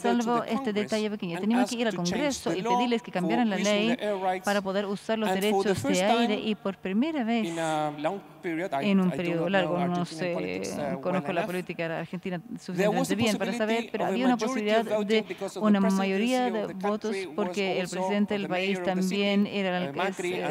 S6: salvo este detalle pequeño. Teníamos que ir al Congreso y pedirles que cambiaran la ley para poder usar los derechos de aire y por primera vez en un periodo largo. No sé, conozco la política Argentina suficientemente bien para saber, pero había una posibilidad de una mayoría de votos porque el presidente del país también era el eh,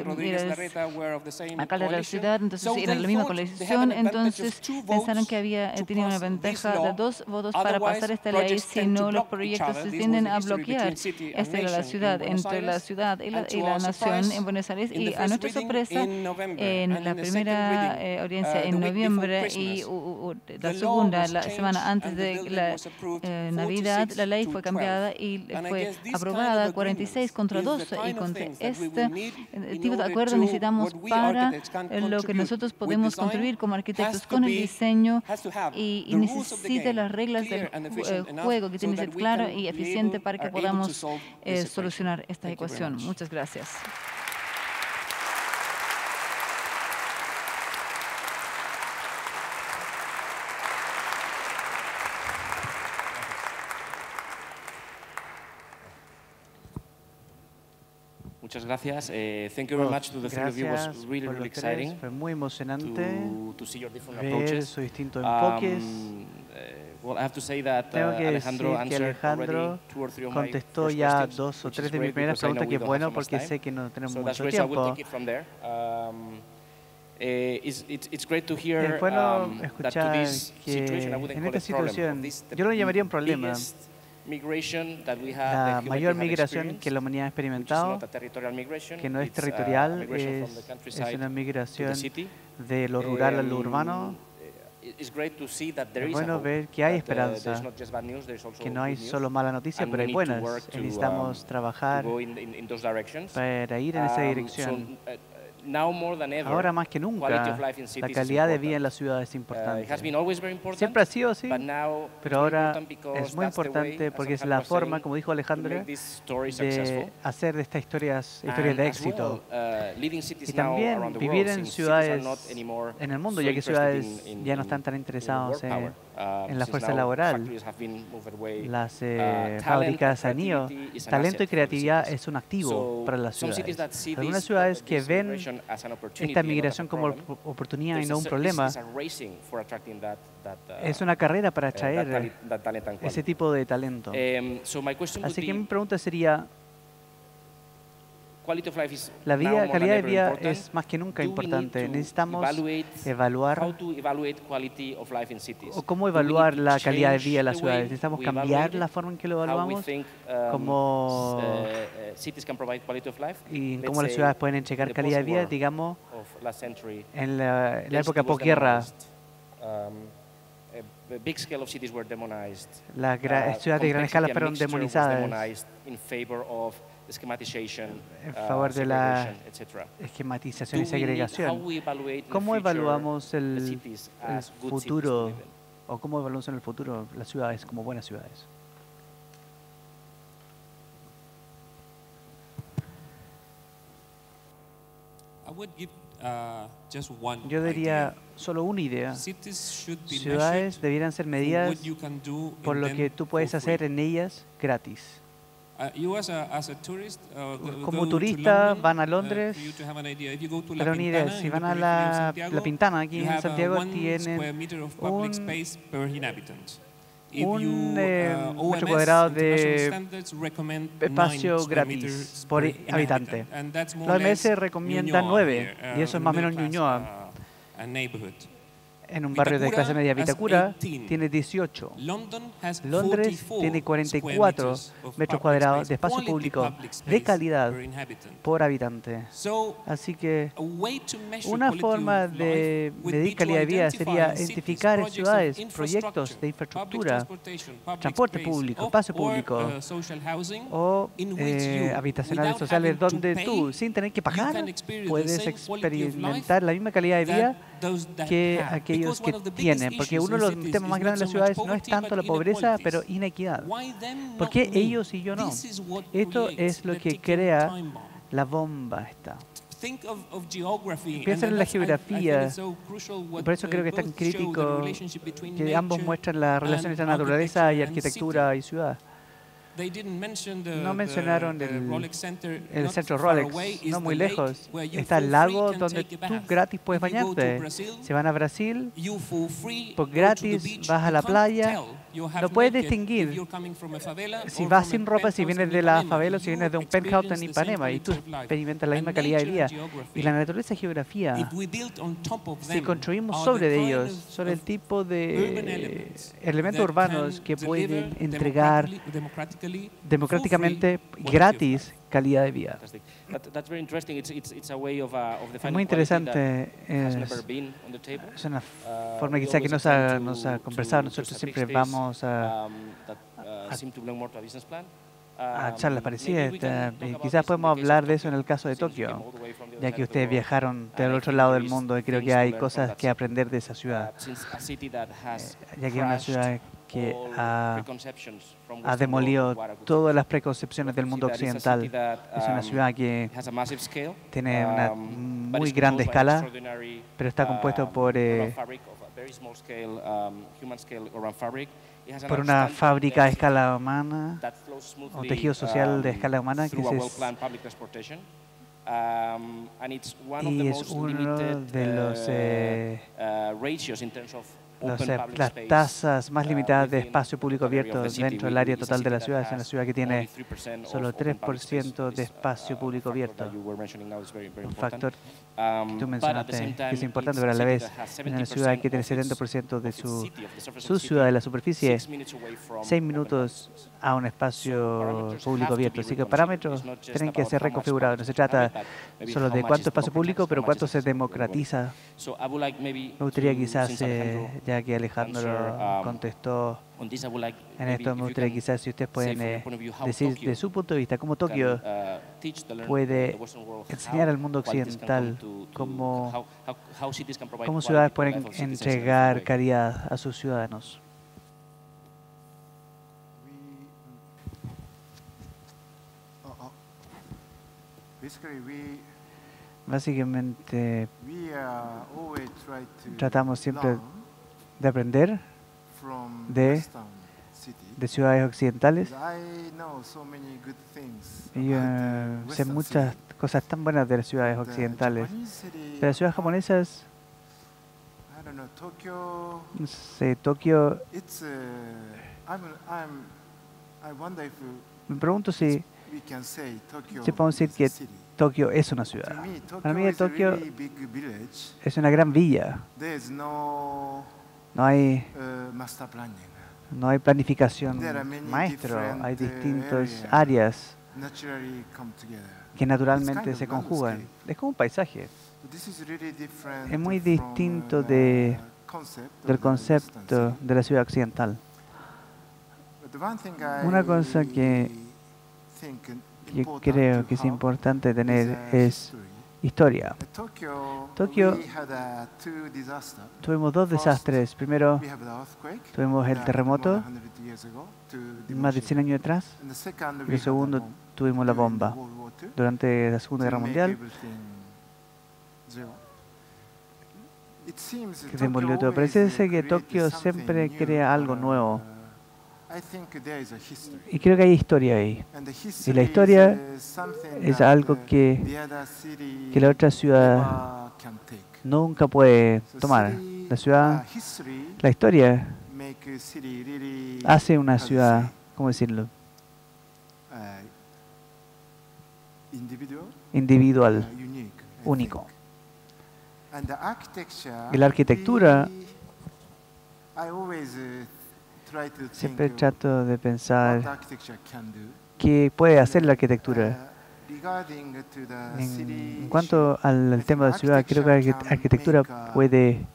S6: alcalde de la ciudad, entonces
S7: era
S6: la misma coalición, entonces pensaron que había tenía una ventaja de dos votos para pasar esta ley, si no los proyectos se tienden a bloquear. Esta era la ciudad, entre la ciudad y la nación en Buenos Aires, y a nuestra sorpresa, en la primera eh, audiencia en noviembre y uh,
S7: uh,
S6: la segunda, la semana antes de la eh, Navidad, la ley fue cambiada y fue aprobada 46 contra 12. Y
S7: con
S6: este eh, tipo de acuerdo necesitamos para eh, lo que nosotros podemos contribuir como arquitectos con el diseño y, y necesita las reglas del eh, juego que tiene que ser claro y eficiente para que podamos solucionar esta ecuación. Muchas gracias.
S2: Muchas gracias. Uh, thank you very much to the three of you. It was really, really exciting.
S3: Fue muy emocionante.
S2: To, to see your different
S3: ver
S2: approaches.
S3: sus distintos enfoques.
S2: Um, uh, well, I have to say that uh, Tengo
S3: que
S2: Alejandro,
S3: decir que Alejandro contestó ya dos o tres de mis primeras preguntas, que es bueno porque sé que no tenemos
S2: so
S3: mucho tiempo.
S2: Um, eh, it's, um,
S3: es bueno
S2: escuchar that to this
S3: que en esta situación, yo lo llamaría un problema, la mayor migración que la humanidad ha experimentado, que no es territorial, es, es una migración de lo rural a lo urbano. Es bueno ver que hay esperanza, que no hay solo mala noticia, pero hay buenas. Necesitamos trabajar para ir en esa dirección. Ahora más que nunca, la calidad de vida en la ciudad es importante. Siempre ha sido así, pero ahora es muy importante porque es la forma, como dijo Alejandra, de hacer de estas historias historias de éxito. Y también vivir en ciudades en el mundo, ya que ciudades ya no están tan interesados en en la fuerza laboral. Las eh, fábricas han ido. Talento y creatividad es un activo para las ciudades. Algunas ciudades que ven esta migración como oportunidad y no un problema, es una carrera para atraer ese tipo de talento. Así que mi pregunta sería, la vida, calidad de vida es más que nunca importante. Necesitamos evaluar o cómo evaluar la calidad de vida de las ciudades. Necesitamos cambiar la forma en que lo evaluamos
S2: como,
S3: y cómo las ciudades pueden entregar calidad de vida, digamos, en la, en la época posguerra. Las ciudades de gran escala fueron demonizadas en favor de la esquematización y segregación. ¿Cómo evaluamos el, el futuro o cómo evaluamos en el futuro las ciudades como buenas ciudades? Yo
S8: daría
S3: solo una idea. Ciudades debieran ser medidas por lo que tú puedes hacer en ellas gratis
S7: idea. If you go to La
S3: Para una idea, si van a la, la Pintana, aquí en
S7: uh,
S3: Santiago, tienen un- un, eh,
S7: uh,
S3: metro cuadrado de espacio gratis por habitante. La OMS recomienda
S7: Ñuñoa
S3: nueve,
S7: here,
S3: y
S7: uh,
S3: eso es más o menos Ñuñoa. En un barrio de clase media, Vitacura
S7: 18.
S3: tiene 18.
S7: London has
S3: Londres
S7: 44
S3: tiene
S7: square
S3: 44
S7: meters of
S3: metros cuadrados de espacio público de calidad por habitante.
S7: So,
S3: Así que una forma de medir calidad de vida sería identificar en ciudades proyectos de infraestructura, transporte público, espacio público,
S7: uh,
S3: o eh, habitacionales sociales donde tú, sin tener que pagar, puedes experimentar la misma calidad de vida que aquellos que tienen, porque uno de los temas más grandes de las ciudades no es tanto la pobreza, pero inequidad. ¿Por qué ellos y yo no? Esto es lo que crea la bomba esta.
S7: And
S3: en la geografía. por eso creo que es tan crítico que ambos muestran la relación entre naturaleza y arquitectura y ciudad.
S7: They didn't mention the-
S3: No mencionaron
S7: the
S3: el-
S7: Rolex Center,
S3: El centro Rolex,
S7: away
S3: no muy lejos, está el lago donde tú gratis puedes bañarte.
S7: Brazil,
S3: Si van a Brasil, por gratis vas a la playa, no puedes distinguir si vas sin ropa, si vienes de la favela o si vienes de un penthouse en Ipanema y tú experimentas la misma calidad de vida. Y la naturaleza y geografía, si construimos sobre de ellos, son el tipo de elementos urbanos que pueden entregar democráticamente gratis calidad de vida.
S2: Fantastic. That, that's very interesting. It's, it's, it's a way of, uh, of
S3: Es muy interesante. Es, una
S2: Uh,
S3: forma quizá que no se ha, no se ha conversado. Nosotros siempre vamos a,
S2: um, that, uh,
S3: a-
S2: a
S3: a
S2: Um,
S3: charlas parecidas. eh, y quizás podemos hablar de eso en el caso de Tokio, ya que ustedes viajaron
S2: And
S3: del otro lado del mundo y creo que hay cosas que aprender de esa ciudad,
S2: Uh, a has
S3: ya que es una ciudad que ha, ha demolido todas las preconcepciones del mundo occidental. Es una
S2: um,
S3: ciudad que tiene una
S2: um, but
S3: muy grande escala, pero está compuesto
S2: um,
S3: por, eh, por una fábrica a
S2: density
S3: escala humana,
S2: smoothly,
S3: tejido social de escala humana que se- y
S2: the
S3: es
S2: most
S3: uno
S2: limited
S3: de los,
S2: uh,
S3: eh, los, las tasas más
S2: uh,
S3: limitadas de espacio público abierto dentro del área total de la ciudad. Es una ciudad que tiene
S2: 3% of
S3: solo
S2: open public space.
S3: 3% de
S2: uh,
S3: espacio público abierto. un factor
S2: Um,
S3: tú
S2: the same
S3: mencionaste que es importante, pero a la vez es una ciudad que tiene
S2: 70%
S3: 70% de su, su ciudad de la superficie,
S2: six minutes away from
S3: 6
S2: open
S3: minutos a un espacio público abierto. Así que parámetros tienen que ser reconfigurados. No se trata solo de cuánto espacio público, pero cuánto se democratiza. Me gustaría quizás, eh,
S2: Alejandro
S3: ya que Alejandro
S2: um,
S3: contestó en esto, me gustaría quizás si ustedes pueden eh, decir de su punto de vista cómo Tokio
S2: uh,
S3: puede enseñar al mundo occidental cómo- cómo ciudades pueden entregar
S2: way.
S3: caridad a sus ciudadanos.
S4: Uh, uh,
S3: Básicamente Tratamos siempre de aprender de- de ciudades occidentales.
S4: Because I know so many good things
S3: Y eh,
S4: the
S3: sé muchas cosas tan buenas de las ciudades occidentales. Pero las ciudades japonesas,
S4: I don't know, Tokyo.
S3: no sé, Tokio,
S4: uh, if
S3: me pregunto si si podemos decir que. Tokio es una ciudad. Para mí Tokio es una gran villa.
S4: No
S3: hay,
S4: uh, master planning.
S3: no hay planificación maestro, hay
S4: uh,
S3: distintas áreas que naturalmente se conjugan. Es como un paisaje. Es muy
S4: uh,
S3: distinto de-
S4: of
S3: del concepto de la ciudad occidental. Una cosa que
S4: important
S3: creo que es importante tener
S4: uh,
S3: es. Historia.
S4: Had uh.
S3: Tuvimos dos desastres. Primero tuvimos el terremoto
S4: more than 100 years ago, to
S3: más de 100 años atrás. Y el segundo tuvimos la bomba durante la Segunda Guerra Mundial que demolió
S4: Tokyo
S3: todo. Parece que Tokio siempre crea algo nuevo. Y creo que hay historia ahí. Y la
S4: history
S3: historia
S4: is, uh, something
S3: es algo
S4: uh,
S3: que, la otra ciudad nunca puede tomar. La ciudad,
S4: uh,
S3: la historia hace una ciudad, ¿cómo decirlo?
S4: individual,
S3: único.
S4: think. And the architecture,
S3: Y la arquitectura- Siempre trato de pensar qué puede hacer la arquitectura.
S4: Uh,
S3: En, cuanto al tema de ciudad, creo que la arqui- arquitectura puede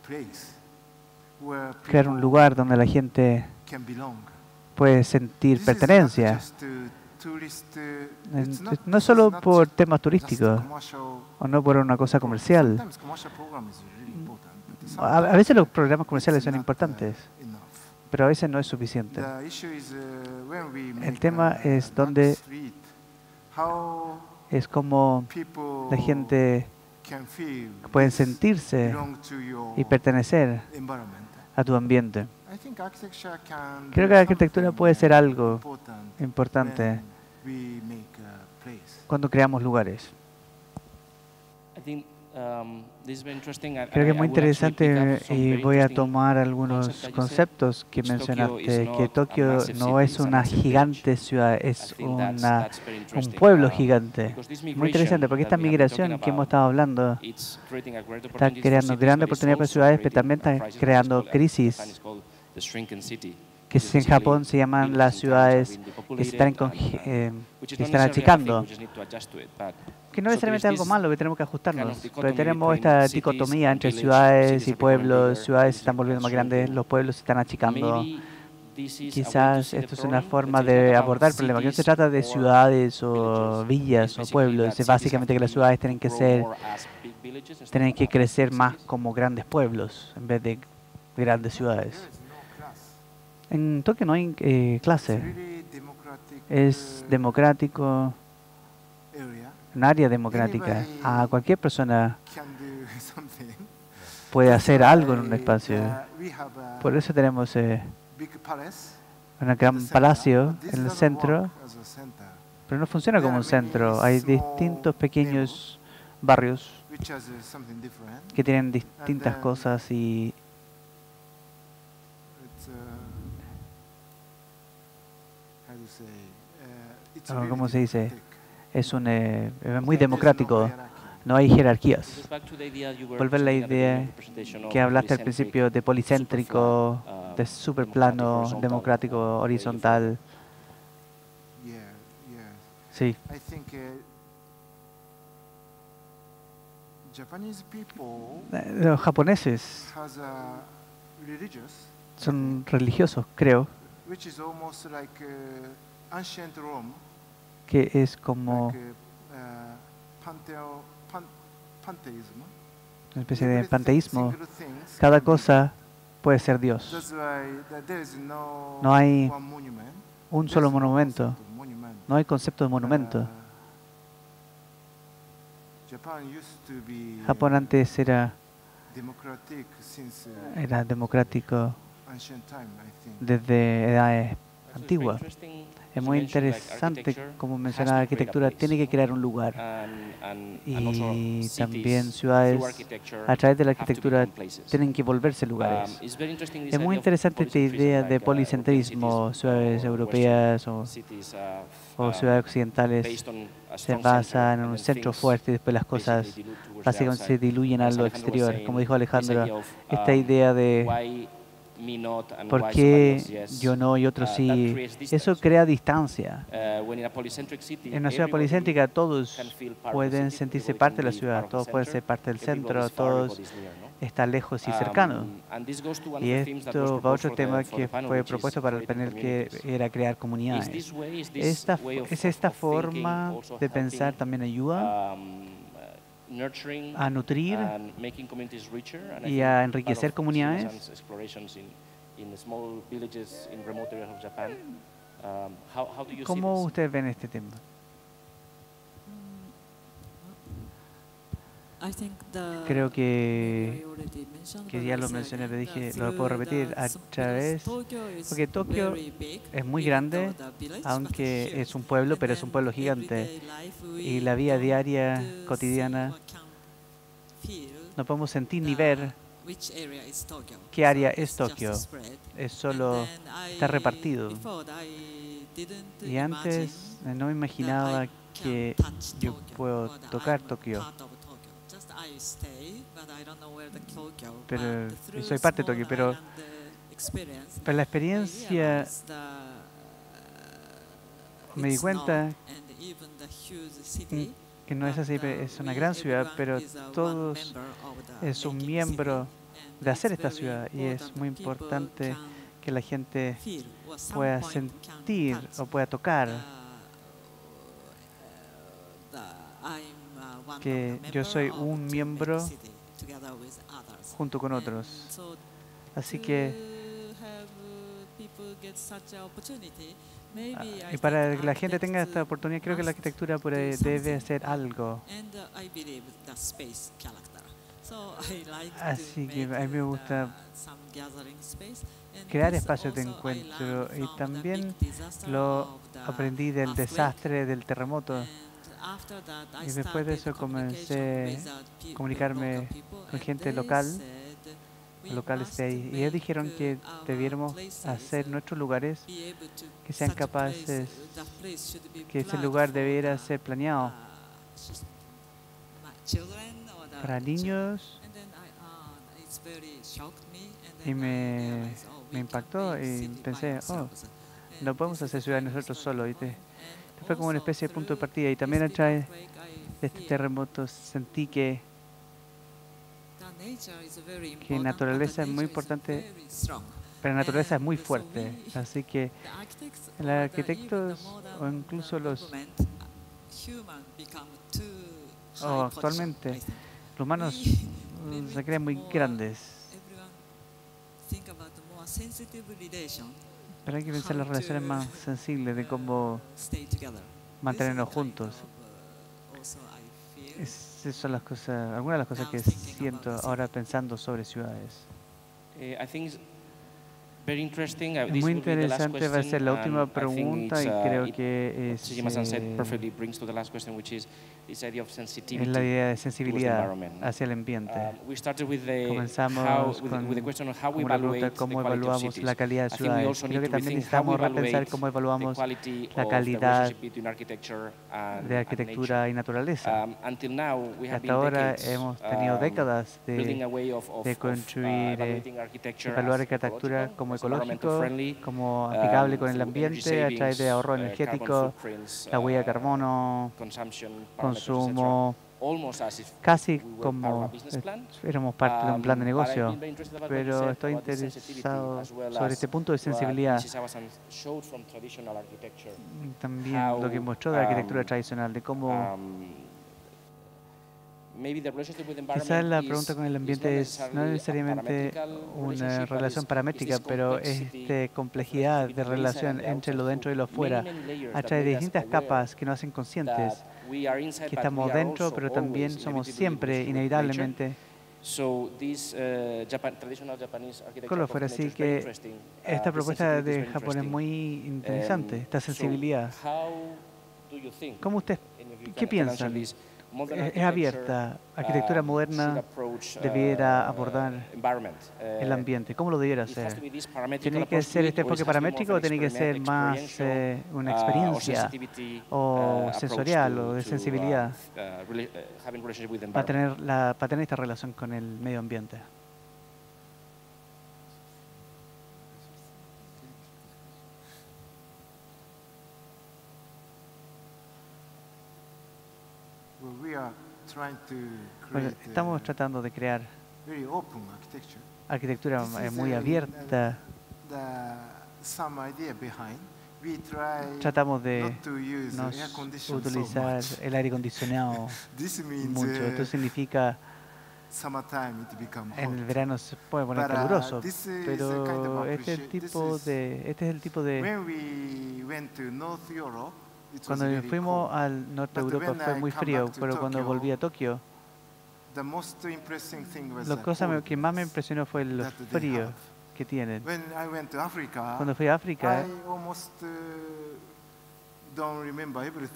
S3: crear un lugar donde la gente puede sentir pertenencia.
S4: uh,
S3: No solo por temas turísticos o no por una cosa comercial. A, veces los programas comerciales son
S4: uh,
S3: importantes. Pero a veces no es suficiente.
S4: The issue is, uh, make
S3: tema es donde Es como
S4: people
S3: la gente
S4: can feel
S3: puede sentirse
S4: belong to your
S3: y pertenecer
S4: environment.
S3: a tu ambiente.
S4: I think architecture can
S3: Creo que la arquitectura
S4: something,
S3: puede ser algo
S4: important
S3: importante cuando creamos lugares. Creo que es muy interesante y voy a tomar algunos conceptos que mencionaste, que Tokio no es una gigante ciudad, es una, un pueblo
S2: um,
S3: gigante. Muy interesante porque esta migración que hemos estado hablando está creando grandes oportunidades para ciudades, pero también está creando crisis que en Japón se llaman las ciudades que se están,
S2: uh,
S3: eh, que
S2: not
S3: están achicando. Que no necesariamente es algo malo que tenemos que ajustarnos, pero tenemos esta dicotomía entre ciudades y pueblos, ciudades se están volviendo más grandes, los pueblos se están achicando. Quizás esto es una forma de abordar el problema, que no se trata de ciudades o villas o pueblos, es básicamente que las ciudades tienen que ser, tienen que crecer más como grandes pueblos en vez de grandes ciudades. En Tokio no hay eh, clase, es
S4: uh,
S3: democrático. Un área democrática. A cualquier persona puede hacer algo en un
S4: why,
S3: espacio.
S4: uh,
S3: Por eso tenemos eh, un gran palacio en el centro, pero no funciona como un centro. Hay distintos pequeños barrios
S4: uh,
S3: que tienen distintas cosas y
S4: uh,
S3: Ah, ¿cómo se dice? Es un eh, muy democrático. No hay jerarquías.
S2: Were
S3: Volver a la idea que hablaste al principio de policéntrico,
S2: uh,
S3: de superplano,
S2: democrático,
S3: democrático,
S2: horizontal.
S3: Sí,
S4: I think uh, Japanese people
S3: Eh, los japoneses son religiosos, creo, que es como
S4: pantheism.
S3: una especie de panteísmo. Cada
S4: can be
S3: cosa puede ser Dios.
S4: No,
S3: hay un solo monumento. No hay concepto de monumento.
S4: Uh, Japan used to be
S3: Japón antes era,
S4: uh,
S3: era democrático desde edades antiguas. Es muy interesante, como mencionaba, la arquitectura tiene que crear un lugar. Y también ciudades, A través de la arquitectura tienen que volverse
S2: Um,
S3: lugares.
S2: this
S3: Es muy interesante esta idea de
S2: uh,
S3: policentrismo,
S2: European
S3: ciudades europeas o,
S2: uh,
S3: o
S2: uh,
S3: ciudades occidentales se basan en un centro fuerte y después las cosas básicamente se diluyen a lo exterior. Como dijo Alejandro, esta
S2: um,
S3: idea de
S2: why me not and
S3: por
S2: why
S3: qué
S2: somebody else yes,
S3: yo no y otros
S2: uh,
S3: sí, eso crea distancia.
S2: Uh,
S3: En una ciudad policéntrica todos pueden sentirse parte de la ciudad, todos pueden ser parte del centro, todos están lejos y
S2: Um,
S3: cercanos. Y esto va a otro tema que fue propuesto para el panel que era crear comunidades. Esta, ¿Es esta forma de pensar también ayuda
S2: um,
S3: a nutrir
S2: and making communities richer, and I
S3: y a enriquecer comunidades?
S2: Shima-san's explorations in, in small villages in remote areas of Japan. Um, how, how do you see
S3: ¿Cómo ustedes ven este tema?
S5: I think the-
S3: Creo que, que ya lo mencioné,
S5: that
S3: dije, lo puedo repetir, a través, porque Tokio es muy grande, aunque es un pueblo, pero es un pueblo gigante. Y la vida diaria, cotidiana, no podemos sentir ni ver, qué área es Tokio. es solo, está repartido. Y antes eh, no me imaginaba que yo puedo tocar Tokio. Pero- y soy parte de Tokio, pero-
S5: uh,
S3: Pero la experiencia
S5: uh,
S3: me di cuenta que no es así,
S5: uh,
S3: es una gran ciudad, pero todos es un miembro de hacer esta ciudad y es muy importante que la gente pueda sentir o pueda tocar que yo soy un miembro junto con otros. Así que,
S5: uh,
S3: ah, y para que la gente tenga esta oportunidad, creo que la arquitectura debe hacer algo.
S5: Uh,
S3: Así que a mí me
S5: the-
S3: gusta crear espacios de encuentro y también lo aprendí del desastre del terremoto Y después de eso comencé
S5: pe-
S3: comunicarme con gente local,
S5: said, "We
S3: locales de ahí. Y ellos dijeron
S5: uh,
S3: que debiéramos hacer
S5: uh,
S3: nuestros lugares, que sean
S5: a
S3: capaces,
S5: uh,
S3: que ese lugar debiera ser planeado para niños y me,
S5: oh,
S3: me impactó y pensé, oh, no podemos hacer
S5: a
S3: ciudad nosotros solos.
S5: point.
S3: ¿viste? Fue como una especie de punto de partida y también a través de este terremoto sentí que, que naturaleza es muy importante, pero la naturaleza es muy fuerte. Así que los arquitectos o incluso los
S5: movement, human become too
S3: o
S5: high
S3: actualmente los humanos se creen muy grandes. Pero hay que pensar en las relaciones más sensibles de cómo mantenernos juntos. Esas son las cosas, algunas de las cosas que siento ahora pensando sobre ciudades.
S2: Eh. Uh,
S3: Es muy interesante, va a ser la última pregunta y
S2: uh,
S3: creo que es,
S2: idea of sensitivity.
S3: es la idea de
S2: towards the
S3: sensibilidad
S2: environment.
S3: hacia el ambiente.
S2: Um, we started with the how,
S3: Comenzamos
S2: with,
S3: con
S2: with the question of how we
S3: una pregunta cómo
S2: the quality of
S3: evaluamos la calidad de ciudades. Creo que también necesitamos repensar cómo
S2: the
S3: evaluamos la calidad
S2: and,
S3: de arquitectura
S2: nature.
S3: y naturaleza.
S2: Um, until now, we have
S3: Hasta ahora
S2: decades,
S3: hemos tenido
S2: um,
S3: décadas de, de
S2: uh,
S3: construir,
S2: evaluating architecture
S3: evaluar
S2: as
S3: arquitectura
S2: ecological,
S3: como ecológico, como
S2: um,
S3: aplicable con el ambiente a través de ahorro
S2: uh,
S3: energético, la huella de
S2: uh,
S3: carbono,
S2: etc.
S3: consumo, casi como éramos parte de un plan de
S2: Um,
S3: negocio. Pero estoy interesado sobre este punto de sensibilidad. También lo que mostró de la arquitectura
S2: um,
S3: tradicional, de cómo
S2: Um,
S3: Quizás la pregunta con el ambiente es no necesariamente una relación paramétrica, pero esta complejidad de relación entre lo dentro y lo fuera,
S2: many, many layers
S3: a
S2: that
S3: través de
S2: make us
S3: distintas capas que nos hacen conscientes que estamos dentro, pero también somos siempre, inevitablemente,
S2: nature. So this Japan, traditional Japanese architecture
S3: Con lo fuera, así que.
S2: Uh,
S3: esta propuesta de Japón es muy interesante,
S2: Um,
S3: esta
S2: so
S3: sensibilidad. ¿Cómo usted qué piensan?
S2: Modern
S3: Es- abierta. Arquitectura
S2: um,
S3: moderna
S2: uh,
S3: debiera abordar
S2: environment,
S3: el
S2: uh,
S3: ambiente? ¿Cómo lo debiera hacer? ¿Tiene que ser este enfoque paramétrico o tiene que ser más eh, una
S2: uh,
S3: experiencia o
S2: uh,
S3: sensorial o de
S2: uh,
S3: sensibilidad
S2: uh, uh,
S3: tener, la, para tener esta relación con el medio ambiente?
S4: Well, we are trying to
S3: Bueno, estamos tratando de crear arquitectura eh, muy abierta. Tratamos de
S4: not to use
S3: no utilizar el aire acondicionado mucho.
S4: uh,
S3: Esto significa en el verano se puede poner
S4: But,
S3: caluroso, pero este tipo de este es el tipo de Cuando fuimos al norte de Europa fue muy frío, pero cuando volví a Tokio La cosa que más me impresionó fue el frío que tienen. Cuando fui a África,
S4: uh,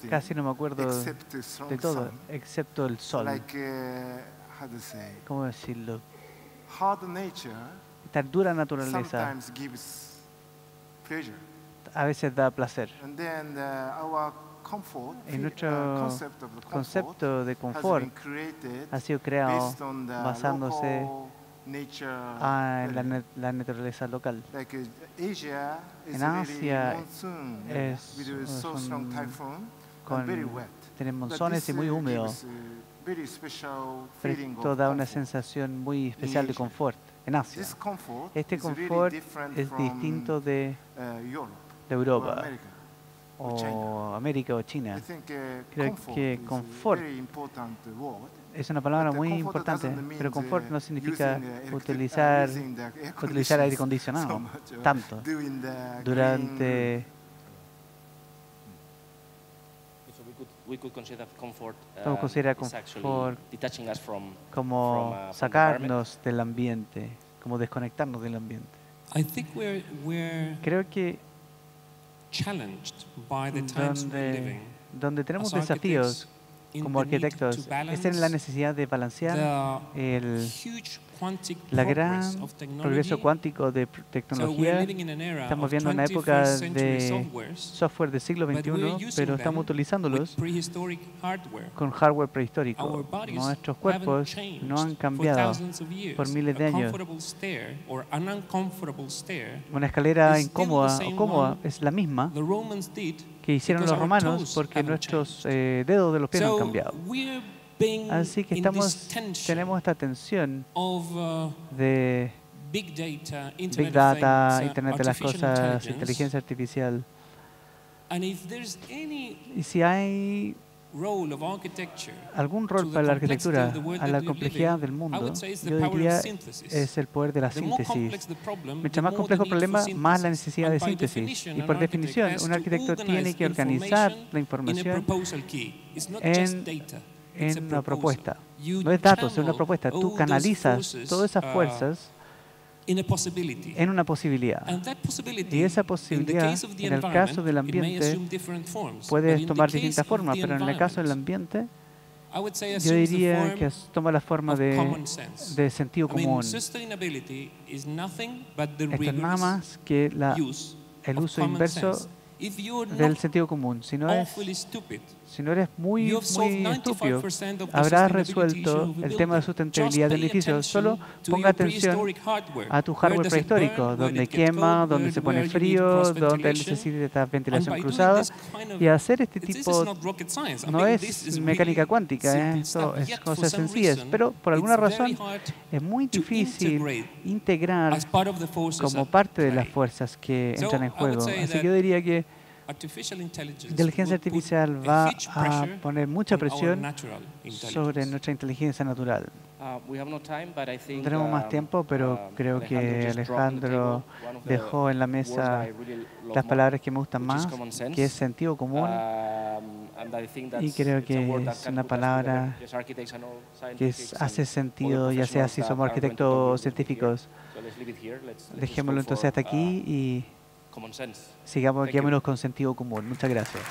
S3: casi no me acuerdo de todo, excepto el sol.
S4: Uh,
S3: ¿Cómo decirlo? Esta dura naturaleza. A veces da placer.
S4: And then uh, our comfort,
S3: Y
S4: uh,
S3: nuestro concepto de
S4: has
S3: confort ha sido creado basándose ah, en la, la naturaleza local.
S4: Uh,
S3: En Asia es- con-. Tienen monzones y muy húmedo. Pero esto da una sensación muy especial de confort en Asia. Este confort es distinto de, de Europa
S4: China.
S3: o América o
S4: I
S3: China.
S4: think
S3: Creo que confort. Es una palabra muy importante, pero confort no significa utilizar, utilizar aire acondicionado
S4: uh,
S3: tanto durante Podemos
S2: um,
S3: considerar confort
S2: detaching us from,
S3: como
S2: uh,
S3: sacarnos del ambiente, como desconectarnos del ambiente.
S7: I think we're, we're
S3: Creo que
S7: challenged by the times we're
S3: donde, donde tenemos desafíos como arquitectos. Es en la necesidad de balancear el, la gran progreso cuántico de tecnología. Estamos viendo una
S7: 21st
S3: época de software del siglo XXI, pero estamos utilizándolos con hardware prehistórico. Nuestros cuerpos no han cambiado. por miles de años. Una escalera incómoda o cómoda es la misma que hicieron los romanos porque nuestros eh, dedos de los pies no han cambiado. Así que estamos, tenemos esta tensión
S7: uh,
S3: de
S7: big data, Internet uh,
S3: de las Cosas, inteligencia artificial.
S7: And if there's any
S3: Y si hay
S7: role of architecture
S3: algún rol para la arquitectura, a la complejidad del mundo, yo diría es el poder de la síntesis. Mientras más complejo el problema, más la necesidad de síntesis. Y por definición, un
S7: to
S3: arquitecto tiene que organizar la información en- en una propuesta. No es datos, es una propuesta. Tú canalizas todas esas fuerzas en una posibilidad. Y esa posibilidad, en el caso del ambiente,
S7: in
S3: tomar distintas formas, pero en el caso del ambiente, yo diría que toma la forma de, de sentido común. Esto es nada más que la, el uso inverso del sentido común. Si no, es, si no eres muy, muy estúpido,
S7: 95% of the
S3: habrás resuelto el tema de sustentabilidad del edificio. Solo ponga atención a tu hardware prehistórico, donde quema, donde se pone frío, donde
S7: ventilation.
S3: necesita esta
S7: And
S3: ventilación cruzada. Y hacer este tipo no es mecánica cuántica, ¿eh? Esto es cosas sencillas, pero por alguna razón es muy difícil integrar como parte de las fuerzas que entran en juego. Así que yo diría que inteligencia artificial va a poner mucha presión sobre nuestra inteligencia natural.
S2: Uh, we have no time, but I
S3: No
S2: think,
S3: tenemos más
S2: um,
S3: tiempo, pero
S2: um,
S3: creo que Alejandro dejó en la mesa las palabras que me gustan más, que es sentido común,
S2: Um, and I think
S3: y creo que es una palabra que es- hace sentido, ya sea si somos arquitectos o científicos.
S2: So let's leave it here. Let's- let's just
S3: Dejémoslo entonces hasta
S2: uh,
S3: aquí y
S2: common sense.
S3: sigamos,
S2: Thank you.
S3: quedémonos con sentido común. Muchas gracias.